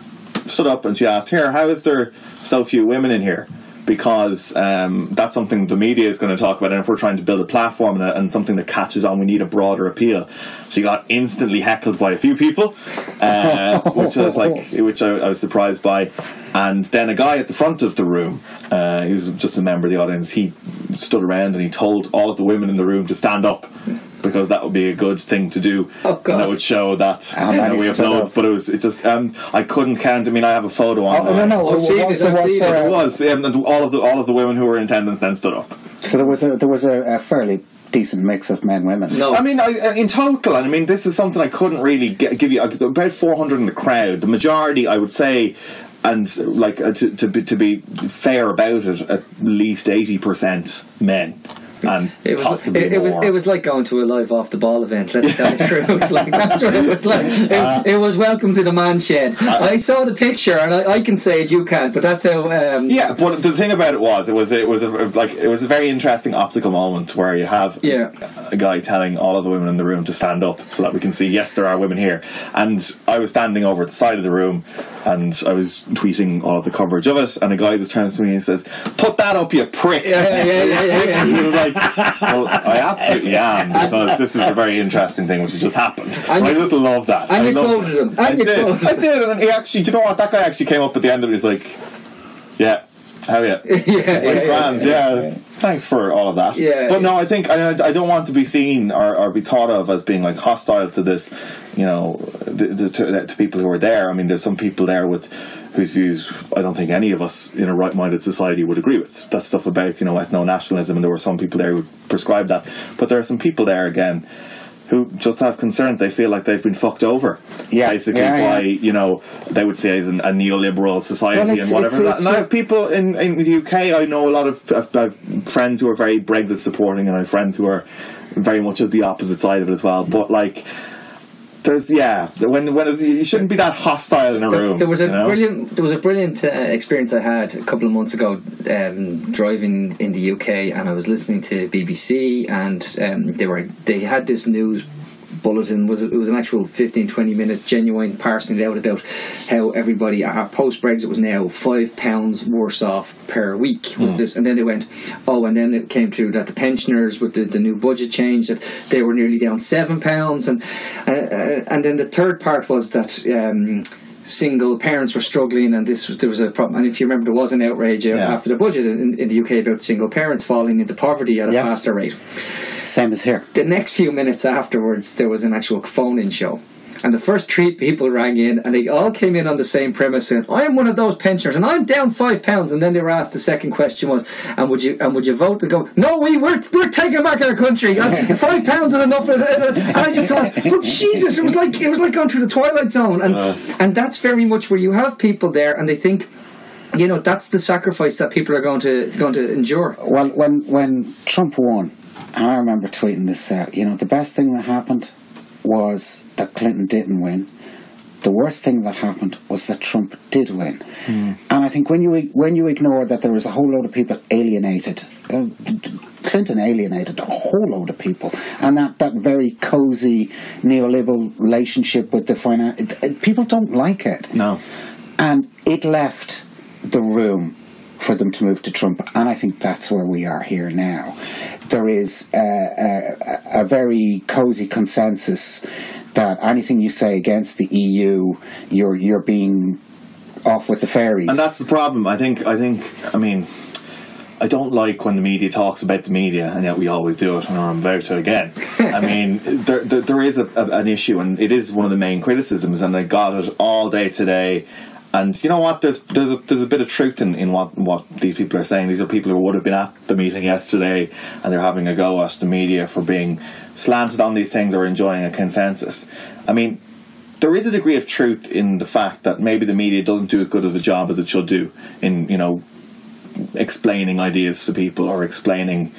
Speaker 2: stood up and she asked, "Here, how is there so few women in here?" Because um, that's something the media is going to talk about. And if we're trying to build a platform and, a, and something that catches on, we need a broader appeal. She got instantly heckled by a few people, uh, which was like, which I, I was surprised by. And then a guy at the front of the room, uh, he was just a member of the audience. He stood around and he told all of the women in the room to stand up. Because that would be a good thing to do,
Speaker 1: Oh, God.
Speaker 2: and that would show that
Speaker 3: How
Speaker 2: you know,
Speaker 3: many
Speaker 2: we have loads.
Speaker 3: up?
Speaker 2: But it was it just um, I couldn't count. I mean, I have a photo on.
Speaker 3: Oh, no,
Speaker 2: there.
Speaker 3: no.
Speaker 1: I've
Speaker 3: was-
Speaker 1: seen
Speaker 3: was
Speaker 1: it,
Speaker 3: there- was
Speaker 1: seen it.
Speaker 3: there
Speaker 2: It was, um, and all of the all of the women who were in attendance then stood up.
Speaker 3: So there was a there was a, a fairly decent mix of men women.
Speaker 1: No.
Speaker 2: I mean, I, in total, and I mean, this is something I couldn't really get, give you. About four hundred in the crowd. The majority, I would say, and like uh, to to be, to be fair about it, at least eighty percent men, and
Speaker 1: It was,
Speaker 2: possibly
Speaker 1: it, it was it was like going to a live off the ball event. Let's tell the truth. Like that's what it was like. It,
Speaker 2: Uh,
Speaker 1: it was welcome to the man shed. I saw the picture, and I, I can say it. You can't, but that's how. Um,
Speaker 2: Yeah, but the thing about it was, it was it was a, like it was a very interesting optical moment where you have
Speaker 1: Yeah.
Speaker 2: a guy telling all of the women in the room to stand up so that we can see yes, there are women here. And I was standing over at the side of the room, and I was tweeting all of the coverage of it, and a guy just turns to me and says, "Put that up, you prick!"
Speaker 1: Yeah, yeah, yeah, yeah, yeah.
Speaker 2: And he was like, "Well, I absolutely am because this is a very interesting thing which has just happened.
Speaker 1: And
Speaker 2: I just love that.
Speaker 1: and
Speaker 2: I
Speaker 1: you quoted him. And
Speaker 2: I
Speaker 1: you
Speaker 2: did.
Speaker 1: quoted
Speaker 2: I did, and he actually. Do you know what? That guy actually came up at the end of it. He's like, "Yeah, how yeah."
Speaker 1: yeah,
Speaker 2: It's like
Speaker 1: yeah,
Speaker 2: grand, yeah. Thanks for all of that.
Speaker 1: Yeah.
Speaker 2: but no, I think I, I don't want to be seen or, or be thought of as being like hostile to this. You know, the, to, to people who are there. I mean, there's some people there with whose views I don't think any of us in a right-minded society would agree with. That stuff about you know ethno-nationalism, and there were some people there who prescribed that. But there are some people there again. Who just have concerns? They feel like they've been fucked over,
Speaker 3: Yeah,
Speaker 2: basically
Speaker 3: yeah,
Speaker 2: by
Speaker 3: yeah.
Speaker 2: you know they would say as an, a neoliberal society
Speaker 3: Well,
Speaker 2: and whatever.
Speaker 3: it's-
Speaker 2: and I have people in, in the UK. I know a lot of I've, I've friends who are very Brexit supporting, and I have friends who are very much of the opposite side of it as well. But like, there's yeah, when when you shouldn't be that hostile in a
Speaker 1: There,
Speaker 2: room.
Speaker 1: there was a
Speaker 2: you know?
Speaker 1: brilliant there was a brilliant uh, experience I had a couple of months ago um, driving in the UK and I was listening to BBC and um, they were they had this news bulletin was it was an actual 15 20 minute genuine parsing it out about how everybody uh, post Brexit was now five pounds worse off per week was this and then it went oh and then it came to that the pensioners with the, the new budget change that they were nearly down seven pounds and uh, uh, and then the third part was that um, single parents were struggling and this there was a problem and if you remember there was an outrage uh,
Speaker 2: Yeah.
Speaker 1: after the budget in, in the UK about single parents falling into poverty at a
Speaker 3: Yes.
Speaker 1: faster rate
Speaker 3: Same as here.
Speaker 1: the next few minutes afterwards, there was an actual phone-in show. And the first three people rang in, and they all came in on the same premise. And I'm one of those pensioners, and I'm down five pounds. And then they were asked the second question was, "And would you and would you vote to go? No, we we're, we're taking back our country. Uh, five pounds is enough." And I just thought, oh, Jesus, it was like it was like going through the twilight zone. And and that's very much where you have people there, and they think, you know, that's the sacrifice that people are going to going to endure.
Speaker 3: Well, when when Trump won, I remember tweeting this out. You know, the best thing that happened was that Clinton didn't win. The worst thing that happened was that Trump did win. And I think when you when you ignore that there was a whole load of people alienated, uh, Clinton alienated a whole load of people, and that, that very cozy neoliberal relationship with the finance, people don't like it
Speaker 2: No,
Speaker 3: and it left the room for them to move to Trump, and I think that's where we are here now. There is a, a, a very cozy consensus that anything you say against the EU, you're you're being off with the fairies.
Speaker 2: and that's the problem. I think. I think. I mean, I don't like when the media talks about the media, and yet we always do it, and I'm about to again. I mean, there, there, there is a, a, an issue, and it is one of the main criticisms, and I got it all day today. And you know what? There's there's a, there's a bit of truth in, in what what these people are saying. These are people who would have been at the meeting yesterday, and they're having a go at the media for being slanted on these things or enjoying a consensus. I mean, there is a degree of truth in the fact that maybe the media doesn't do as good of a job as it should do in you know explaining ideas to people or explaining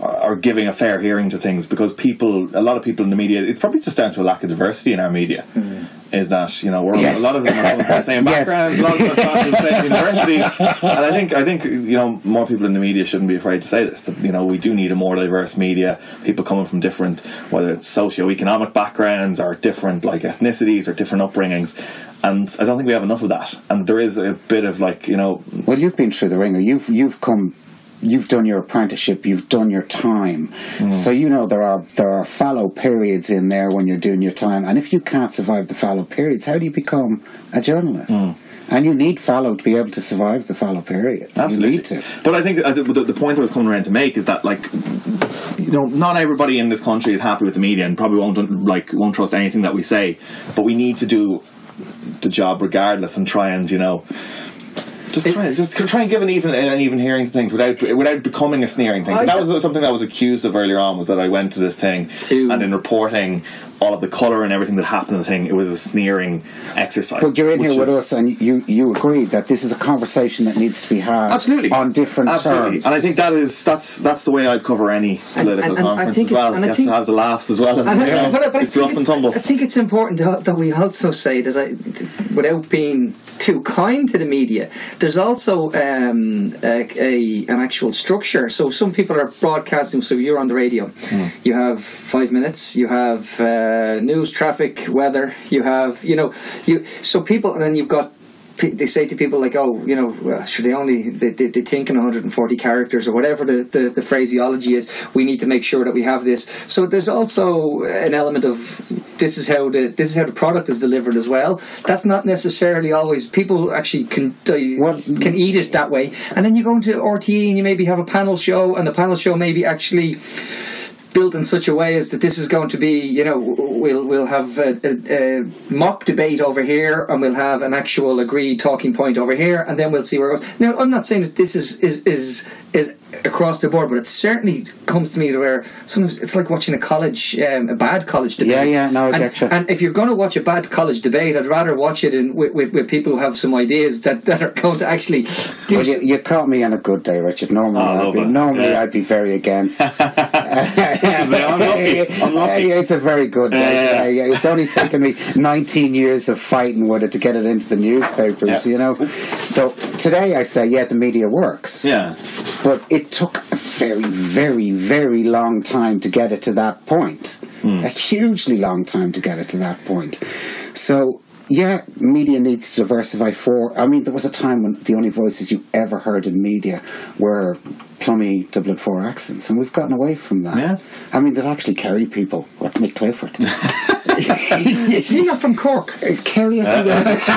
Speaker 2: or giving a fair hearing to things because people a lot of people in the media it's probably just down to a lack of diversity in our media
Speaker 1: Mm.
Speaker 2: is that you know we're
Speaker 3: Yes.
Speaker 2: a lot of them are coming from the same
Speaker 3: Yes.
Speaker 2: backgrounds a lot of them are from the same universities and I think I think you know more people in the media shouldn't be afraid to say this that you know we do need a more diverse media people coming from different whether it's socio-economic backgrounds or different like ethnicities or different upbringings and I don't think we have enough of that and there is a bit of like you know
Speaker 3: Well, you've been through the ringer. You've you've come. You've done your apprenticeship. You've done your time, mm. so you know there are there are fallow periods in there when you're doing your time. And if you can't survive the fallow periods, how do you become a journalist? Mm. And you need fallow to be able to survive the fallow periods.
Speaker 2: Absolutely.
Speaker 3: You need to.
Speaker 2: But I think the point I was coming around to make is that like you know not everybody in this country is happy with the media and probably won't like won't trust anything that we say. But we need to do the job regardless and try and you know. Just try, just try and give an even an even hearing to things without without becoming a sneering thing. Oh, that was something that was accused of earlier on was that I went to this thing
Speaker 1: To-
Speaker 2: and in reporting all of the colour and everything that happened in the thing, it was a sneering exercise.
Speaker 3: But you're in here with
Speaker 2: is-
Speaker 3: us, and you you agree that this is a conversation that needs to be had
Speaker 2: Absolutely,
Speaker 3: on different
Speaker 2: Absolutely,
Speaker 3: terms.
Speaker 2: and I think that is that's that's the way I'd cover any political
Speaker 1: and- and I
Speaker 2: conference
Speaker 1: think
Speaker 2: as well.
Speaker 1: and
Speaker 2: You
Speaker 1: I
Speaker 2: have
Speaker 1: think-
Speaker 2: to have the laughs as well as
Speaker 1: And I-
Speaker 2: you know,
Speaker 1: but but
Speaker 2: it's
Speaker 1: think
Speaker 2: rough and tumble.
Speaker 1: I think it's important that, that we also say that I, without being too kind to the media, there's also um, a, a an actual structure. So some people are broadcasting. So you're on the radio,
Speaker 2: Hmm.
Speaker 1: you have five minutes. You have uh, news, traffic, weather. You have you know you. So people, and then you've got they say to people like, oh, you know, well, should they only they, they, they think in 140 characters or whatever the, the, the phraseology is. We need to make sure that we have this. So there's also an element of this is how the this is how the product is delivered as well. That's not necessarily always people actually can uh,
Speaker 3: Well-
Speaker 1: can eat it that way. And then you go into RTÉ and you maybe have a panel show, and the panel show maybe actually built in such a way as that this is going to be, you know, we'll we'll have a, a, a mock debate over here, and we'll have an actual agreed talking point over here, and then we'll see where it goes. Now, I'm not saying that this is is is is across the board, but it certainly comes to me where sometimes it's like watching a college, um, a bad college debate.
Speaker 3: Yeah, yeah, no, I
Speaker 1: and,
Speaker 3: get you.
Speaker 1: And if you're going to watch a bad college debate, I'd rather watch it in, with, with, with people who have some ideas that, that are going to actually do.
Speaker 3: Well, you, you caught me on a good day, Richard. Normally,
Speaker 2: Oh,
Speaker 3: I'd be, normally
Speaker 2: Yeah.
Speaker 3: I'd be very against.
Speaker 2: I'm lucky. I'm lucky.
Speaker 3: It's a very good day.
Speaker 2: Yeah,
Speaker 3: Yeah, yeah. It's only taken me 19 years of fighting with it to get it into the newspapers.
Speaker 2: Yeah.
Speaker 3: You know, so today I say, yeah, the media works.
Speaker 2: yeah,
Speaker 3: but it took a very, very, very long time to get it to that point.
Speaker 2: Hmm.
Speaker 3: A hugely long time to get it to that point. So, yeah, media needs to diversify for. I mean, there was a time when the only voices you ever heard in media were plummy Dublin 4 accents, and we've gotten away from that.
Speaker 2: Yeah.
Speaker 3: I mean, there's actually Kerry people, like Mick Clifford.
Speaker 1: You're not from Cork.
Speaker 3: Kerry, I think,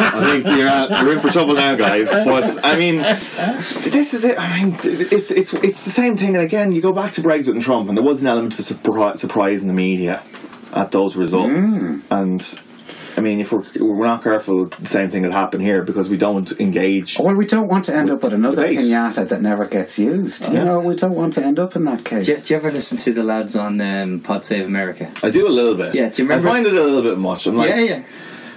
Speaker 2: I think you're, uh, you're in for trouble now, guys. But I mean, this is it. I mean, it's it's it's the same thing. And again, you go back to Brexit and Trump, and there was an element of surprise, surprise in the media at those results. And I mean, if we're we're not careful, the same thing will happen here because we don't engage.
Speaker 3: Well, we don't want to end up with another
Speaker 2: Debate.
Speaker 3: pinata that never gets used. You know, we don't want to end up in that case.
Speaker 1: Do you, do you ever listen to the lads on um, Pod Save America?
Speaker 2: I do a little bit.
Speaker 1: Yeah, do you remember-
Speaker 2: I find it a little bit much. I'm like,
Speaker 1: yeah,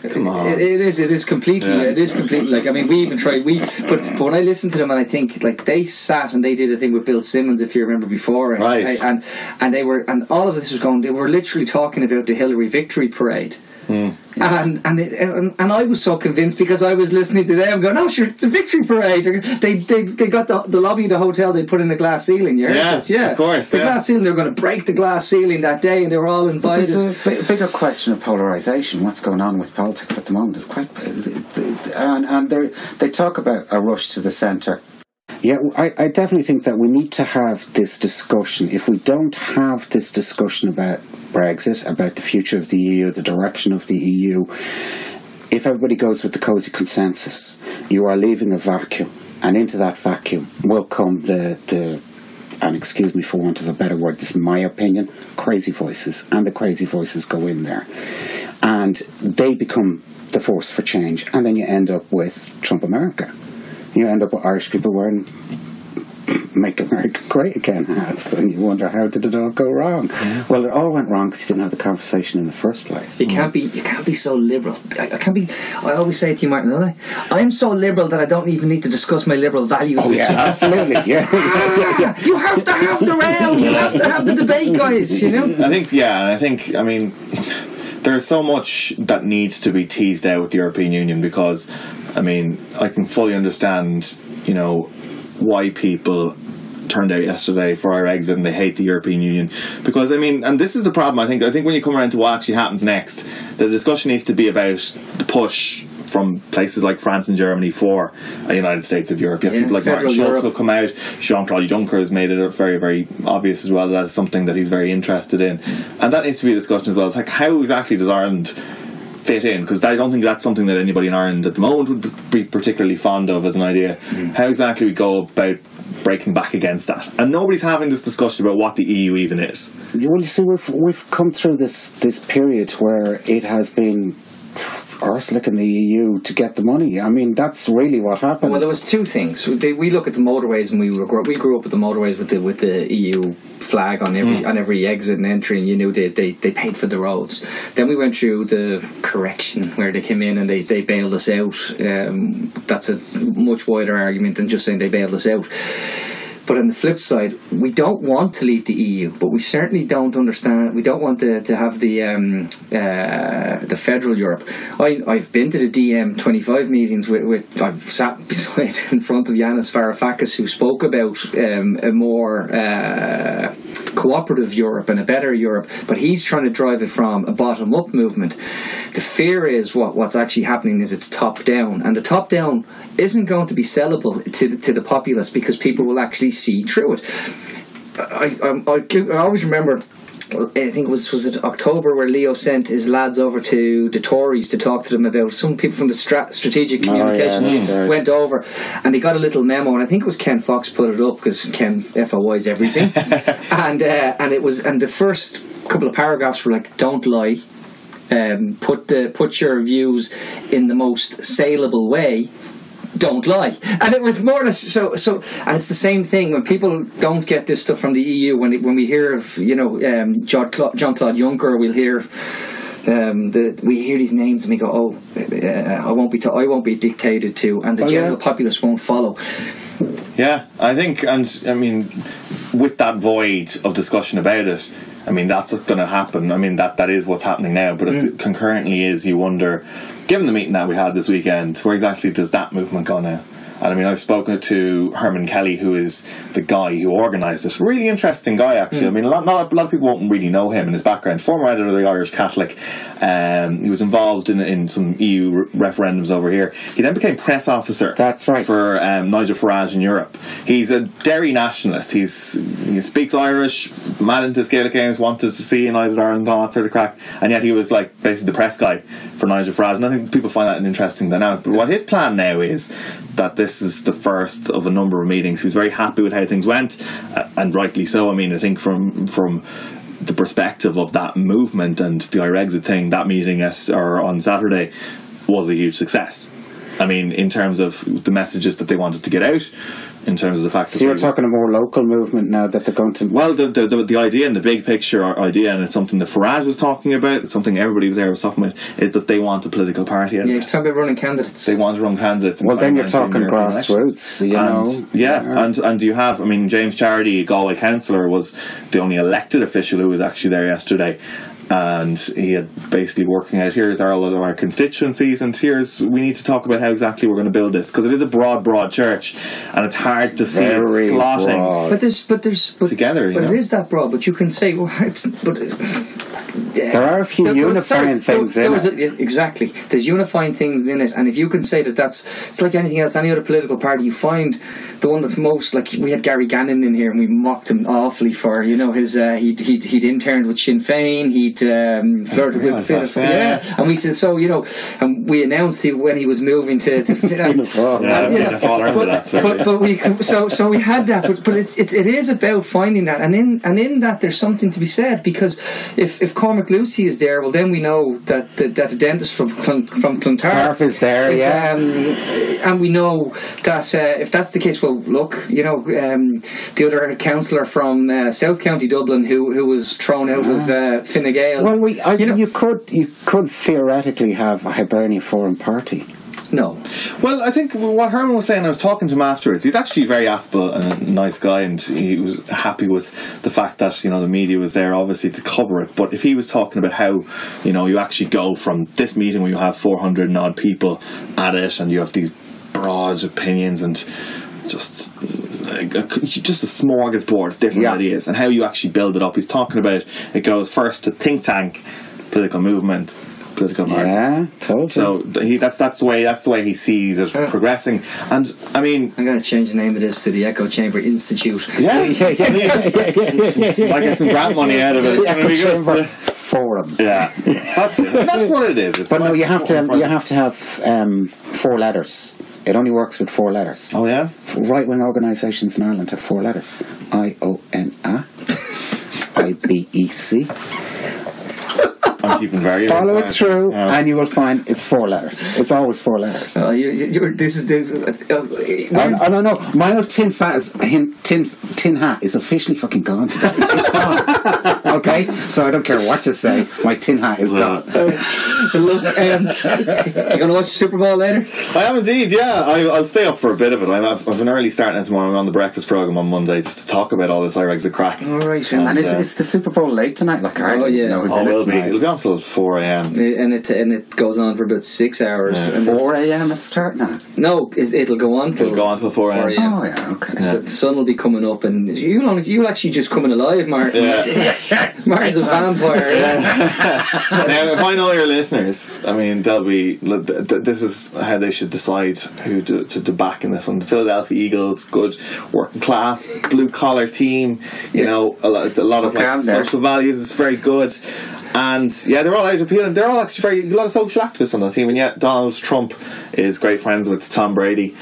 Speaker 1: yeah.
Speaker 2: come on.
Speaker 1: It, it is. It is completely.
Speaker 2: Yeah.
Speaker 1: It is completely. Like I mean, we even tried. We but, but when I listen to them, and I think like they sat and they did a thing with Bill Simmons, if you remember before, and-
Speaker 2: Right.
Speaker 1: And and they were and all of this was going. They were literally talking about the Hillary victory parade.
Speaker 2: Hmm.
Speaker 1: And and, it, and and I was so convinced because I was listening to them going, oh sure, it's a victory parade. They they, they got the, the lobby of the hotel. They put in the glass ceiling. You
Speaker 2: Yeah,
Speaker 1: this? yeah,
Speaker 2: of course,
Speaker 1: The
Speaker 2: yeah.
Speaker 1: glass ceiling. They were going to break the glass ceiling that day, and they were all invited.
Speaker 3: There's a bigger question of polarisation. What's going on with politics at the moment is quite, and and they they talk about a rush to the centre. Yeah, I, I definitely think that we need to have this discussion. If we don't have this discussion about Brexit, about the future of the EU, the direction of the EU, if everybody goes with the cosy consensus, you are leaving a vacuum. and into that vacuum will come the the and excuse me for want of a better word, this is my opinion, crazy voices, and the crazy voices go in there, and they become the force for change, and then you end up with Trump America. You end up with Irish people wearing make America great again hats, and you wonder how did it all go wrong? Well, it all went wrong because you didn't have the conversation in the first place.
Speaker 1: You can't be you can't be so liberal. I, I can't be. I always say to you, Martin, don't I? I'm so liberal that I don't even need to discuss my liberal values.
Speaker 3: Oh yeah,
Speaker 1: you.
Speaker 3: absolutely, yeah.
Speaker 1: Ah, you have to have the round. You have to have the debate, guys. You know.
Speaker 2: I think, yeah, and I think, I mean, there's so much that needs to be teased out with the European Union because, I mean, I can fully understand, you know, why people turned out yesterday for Irexit and they hate the European Union because I mean and this is the problem I think I think when you come around to what actually happens next the discussion needs to be about the push from places like France and Germany for a United States of Europe. You have
Speaker 1: Yeah,
Speaker 2: people like Martin Schulz will come out. Jean Claude Juncker has made it very, very obvious as well. that That's something that he's very interested in, and that needs to be a discussion as well. It's like how exactly does Ireland fit in? Because I don't think that's something that anybody in Ireland at the moment would be particularly fond of as an idea. Mm. How exactly we go about breaking back against that, and nobody's having this discussion about what the EU even is.
Speaker 3: Well, you see, we've we've come through this this period where it has been arse licking the EU to get the money. I mean, that's really what happened.
Speaker 1: Well, there was two things. We we look at the motorways, and we were we grew up with the motorways with the with the EU flag on every on every exit and entry, and you knew they, they they paid for the roads. Then we went through the correction where they came in and they they bailed us out. Um, that's a much wider argument than just saying they bailed us out. But on the flip side, we don't want to leave the EU, but we certainly don't understand. We don't want to, to have the um, uh, the federal Europe. I, I've been to the DiEM twenty five meetings with, with I've sat beside in front of Yanis Varoufakis who spoke about um, a more uh, cooperative Europe and a better Europe, but he's trying to drive it from a bottom up movement. The fear is what what's actually happening is it's top down, and the top down isn't going to be sellable to to the populace because people will actually see through it. I, I, I, I always remember. I think it was was it October where Leo sent his lads over to the Tories to talk to them about some people from the stra- strategic
Speaker 3: Oh, yeah,
Speaker 1: communications
Speaker 3: right.
Speaker 1: went over and they got a little memo and I think it was Ken Foxe put it up because Ken FOI's everything and uh, and it was and the first couple of paragraphs were like don't lie um, put the put your views in the most saleable way don't lie. And it was more or less so. So, and it's the same thing when people don't get this stuff from the EU. When it, when we hear of you know um, John Claude, John Claude Juncker, we'll hear. Um, the, we hear these names and we go, oh, uh, I won't be, t- I won't be dictated to, and the
Speaker 3: Oh, yeah.
Speaker 1: general populace won't follow.
Speaker 2: Yeah, I think, and I mean, with that void of discussion about it, I mean, that's going to happen. I mean, that that is what's happening now. But it mm. concurrently is, you wonder, given the meeting that we had this weekend, where exactly does that movement go now? And I mean, I've spoken to Herman Kelly, who is the guy who organised it. Really interesting guy, actually. I mean, a lot, not, a lot of people won't really know him and his background. Former editor of the Irish Catholic. Um, he was involved in, in some EU re- referendums over here. He then became press officer.
Speaker 3: That's right.
Speaker 2: For um, Nigel Farage in Europe. He's a Derry nationalist. He's he speaks Irish, mad into Gaelic games, wanted to see United Ireland, all that sort of crack, and yet he was like basically the press guy for Nigel Farage. And I think people find that an interesting dynamic. But what his plan now is that this is the first of a number of meetings. He was very happy with how things went, uh, and rightly so. I mean, I think from from the perspective of that movement and the Irexit thing, that meeting or on Saturday was a huge success. I mean, in terms of the messages that they wanted to get out, in terms of the fact
Speaker 3: so
Speaker 2: that
Speaker 3: you're talking a more local movement now that they're going to.
Speaker 2: well, the, the the the idea and the big picture idea, and it's something that Farage was talking about. It's something everybody was there was talking about. Is that they want a political party. out of
Speaker 1: Yeah,
Speaker 2: it.
Speaker 1: it's about running candidates.
Speaker 2: They want to run candidates.
Speaker 3: well, then you're talking
Speaker 2: and European elections.
Speaker 3: grassroots, you
Speaker 2: and,
Speaker 3: know.
Speaker 2: Yeah, and and you have, I mean, James Charity, Galway councillor, was the only elected official who was actually there yesterday, and he had basically working out here's our all of our constituencies, and here's we need to talk about how exactly we're going to build this because it is a broad, broad church, and it's hard to see it slotting.
Speaker 3: broad.
Speaker 1: But there's, but there's, but,
Speaker 2: Together, you
Speaker 1: but
Speaker 2: know?
Speaker 1: it is that broad. But you can say, well, it's, but
Speaker 3: There are a few
Speaker 1: There- there was-
Speaker 3: unifying
Speaker 1: sorry,
Speaker 3: things
Speaker 1: there,
Speaker 3: in
Speaker 1: there was
Speaker 3: it.
Speaker 1: a- exactly. There's unifying things in it, and if you can say that that's it's like anything else, any other political party, you find the one that's most like we had Gary Gannon in here, and we mocked him awfully for you know his uh, he'd, he'd he'd interned with Sinn Féin, he'd um, flirted with Fianna
Speaker 2: yeah.
Speaker 1: yeah. and we said so you know, and we announced he, when he was moving to to
Speaker 3: Fianna Fáil.
Speaker 2: Yeah,
Speaker 1: and, you know,
Speaker 2: Fáil, I remember
Speaker 1: but,
Speaker 2: that,
Speaker 1: but but we so so we had that, but but it's, it's it is about finding that, and in and in that there's something to be said because if if Cormac Lucey is there, well then we know that the, that the dentist from Clun, from Clontarf
Speaker 3: Tarf is there, yeah.
Speaker 1: um, and we know that uh, if that's the case, well look, you know um, the other councillor from uh, South County Dublin who who was thrown out of uh, Fine Gael.
Speaker 3: Well, we, I,
Speaker 1: you
Speaker 3: you,
Speaker 1: know,
Speaker 3: could you could theoretically have a Hibernian Foreign Party.
Speaker 1: No.
Speaker 2: Well, I think what Herman was saying, I was talking to him afterwards. He's actually very affable and a nice guy, and he was happy with the fact that you know the media was there, obviously, to cover it. But if he was talking about how you know you actually go from this meeting where you have four hundred and odd people at it, and you have these broad opinions and just just a smorgasbord of different
Speaker 3: Yeah.
Speaker 2: ideas, and how you actually build it up. He's talking about it goes first to think tank, political movement, political party.
Speaker 3: Yeah, told you.
Speaker 2: So he, that's that's the way that's the way he sees it
Speaker 1: Yeah.
Speaker 2: progressing. And I mean,
Speaker 1: I'm going to change the name of this to the Echo Chamber Institute.
Speaker 2: yes,
Speaker 3: yeah, yeah, yeah, yeah, yeah, yeah, yeah.
Speaker 2: might get some grant money out of it. It's
Speaker 3: Echo
Speaker 2: be.
Speaker 3: Chamber Forum.
Speaker 2: Yeah, that's it. That's what it is. It's
Speaker 3: But no, you have to you have to have um, four letters. It only works with four letters.
Speaker 2: Oh yeah.
Speaker 3: Right wing organisations in Ireland have four letters: I O N A, I B E C.
Speaker 2: I'm keeping very
Speaker 3: Follow it through,
Speaker 2: Yeah.
Speaker 3: and you will find it's four letters. It's always four letters.
Speaker 1: Uh, you, you, you're, this is the. Uh,
Speaker 3: I, I don't know. My old tin hat is, tin, tin, tin hat is officially fucking gone. Today. It's gone. okay, so I don't care what you say. My tin hat is gone.
Speaker 1: Look, um, you gonna watch the Super Bowl later?
Speaker 2: I am indeed. Yeah, I, I'll stay up for a bit of it. I have, I have an early start now tomorrow. I'm on the breakfast program on Monday just to talk about all this Irexit crack.
Speaker 1: All right,
Speaker 3: And
Speaker 2: And,
Speaker 3: is,
Speaker 2: uh,
Speaker 3: is the Super Bowl late tonight? Like I
Speaker 1: Oh,
Speaker 3: didn't
Speaker 1: yeah.
Speaker 3: know who's
Speaker 2: Oh,
Speaker 3: in it
Speaker 2: will be.
Speaker 3: tonight.
Speaker 2: It'll be on till four a.m.
Speaker 1: and it and it goes on for about six hours.
Speaker 2: Yeah.
Speaker 1: And
Speaker 3: Four a.m. It's starting at.
Speaker 1: No, it, it'll go on till
Speaker 2: It'll go on till four a.m.
Speaker 3: Oh yeah, okay.
Speaker 1: So the sun will be coming up, and you'll you'll actually just coming alive, Martin.
Speaker 2: Yeah.
Speaker 1: Martin's a vampire.
Speaker 2: now, if I know your listeners, I mean, they'll be. th- th- This is how they should decide who to, to, to back in this one. The Philadelphia Eagles, good working class, blue collar team. You know, a lot, a lot of
Speaker 3: Okay,
Speaker 2: like, social values is very good. And yeah, they're all out appealing. They're all actually very a lot of social activists on that team. And yet, Donald Trump is great friends with Tom Brady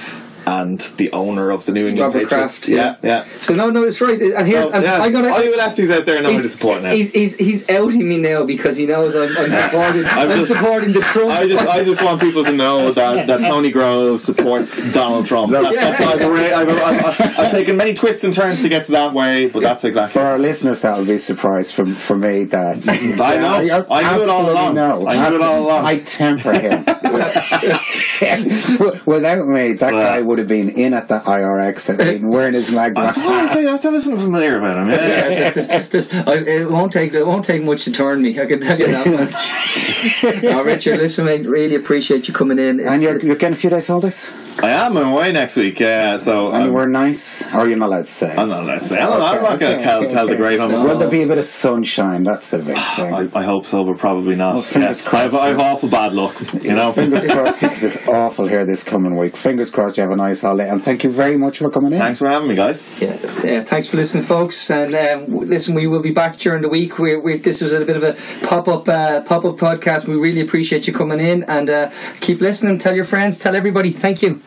Speaker 2: and the owner of the New England
Speaker 1: Robert
Speaker 2: Patriots.
Speaker 1: Kraft,
Speaker 2: yeah, yeah.
Speaker 1: So no, no, it's right. And here's,
Speaker 2: So,
Speaker 1: and
Speaker 2: yeah.
Speaker 1: I gotta.
Speaker 2: all you lefties out there know who to support now.
Speaker 1: He's, he's, he's outing me now because he knows I'm, I'm supporting. I'm,
Speaker 2: I'm just-
Speaker 1: supporting the Trump.
Speaker 2: I just, I just want people to know that, that Tony Groves supports Donald Trump. That's, that's I've, arra- I've, I've, I've taken many twists and turns to get to that way, but that's exactly For
Speaker 3: our listeners, that'll be a surprise for, for me. That
Speaker 2: I know. I knew it all
Speaker 3: Absolutely
Speaker 2: along.
Speaker 3: No,
Speaker 2: I knew it all along.
Speaker 3: I temper him. Without me, that
Speaker 2: Well.
Speaker 3: guy would have been in at the Irexit and been wearing his MAGA.
Speaker 2: That's what I say. That's something familiar about him. Yeah.
Speaker 1: Yeah, there's- there's- I, it won't take it won't take much to turn me. I can tell you that much. no, Richard, listen, mate, really appreciate you coming in. It's-
Speaker 3: and you're,
Speaker 1: it's-
Speaker 3: you're getting a few days holidays?
Speaker 2: I am. I'm away next week. Yeah. So um,
Speaker 3: Anywhere nice? Or you're not allowed to say?
Speaker 2: I'm not. allowed to say. I'm not, I'm not going to
Speaker 3: Okay,
Speaker 2: tell
Speaker 3: okay,
Speaker 2: tell the
Speaker 3: okay.
Speaker 2: great.
Speaker 1: No.
Speaker 3: Will there be a bit of sunshine? That's the big thing.
Speaker 2: I, I hope so, but probably not.
Speaker 3: Well,
Speaker 2: Yeah. I, have. I have awful bad luck. You know.
Speaker 3: Fingers crossed because it's awful here this coming week. Fingers crossed you have a nice holiday and thank you very much for coming in.
Speaker 2: Thanks for having me, guys.
Speaker 1: Yeah, yeah, thanks for listening, folks. And um, listen, we will be back during the week. We, we, this was a bit of a pop up uh, pop up podcast. We really appreciate you coming in and uh, keep listening. Tell your friends. Tell everybody. Thank you.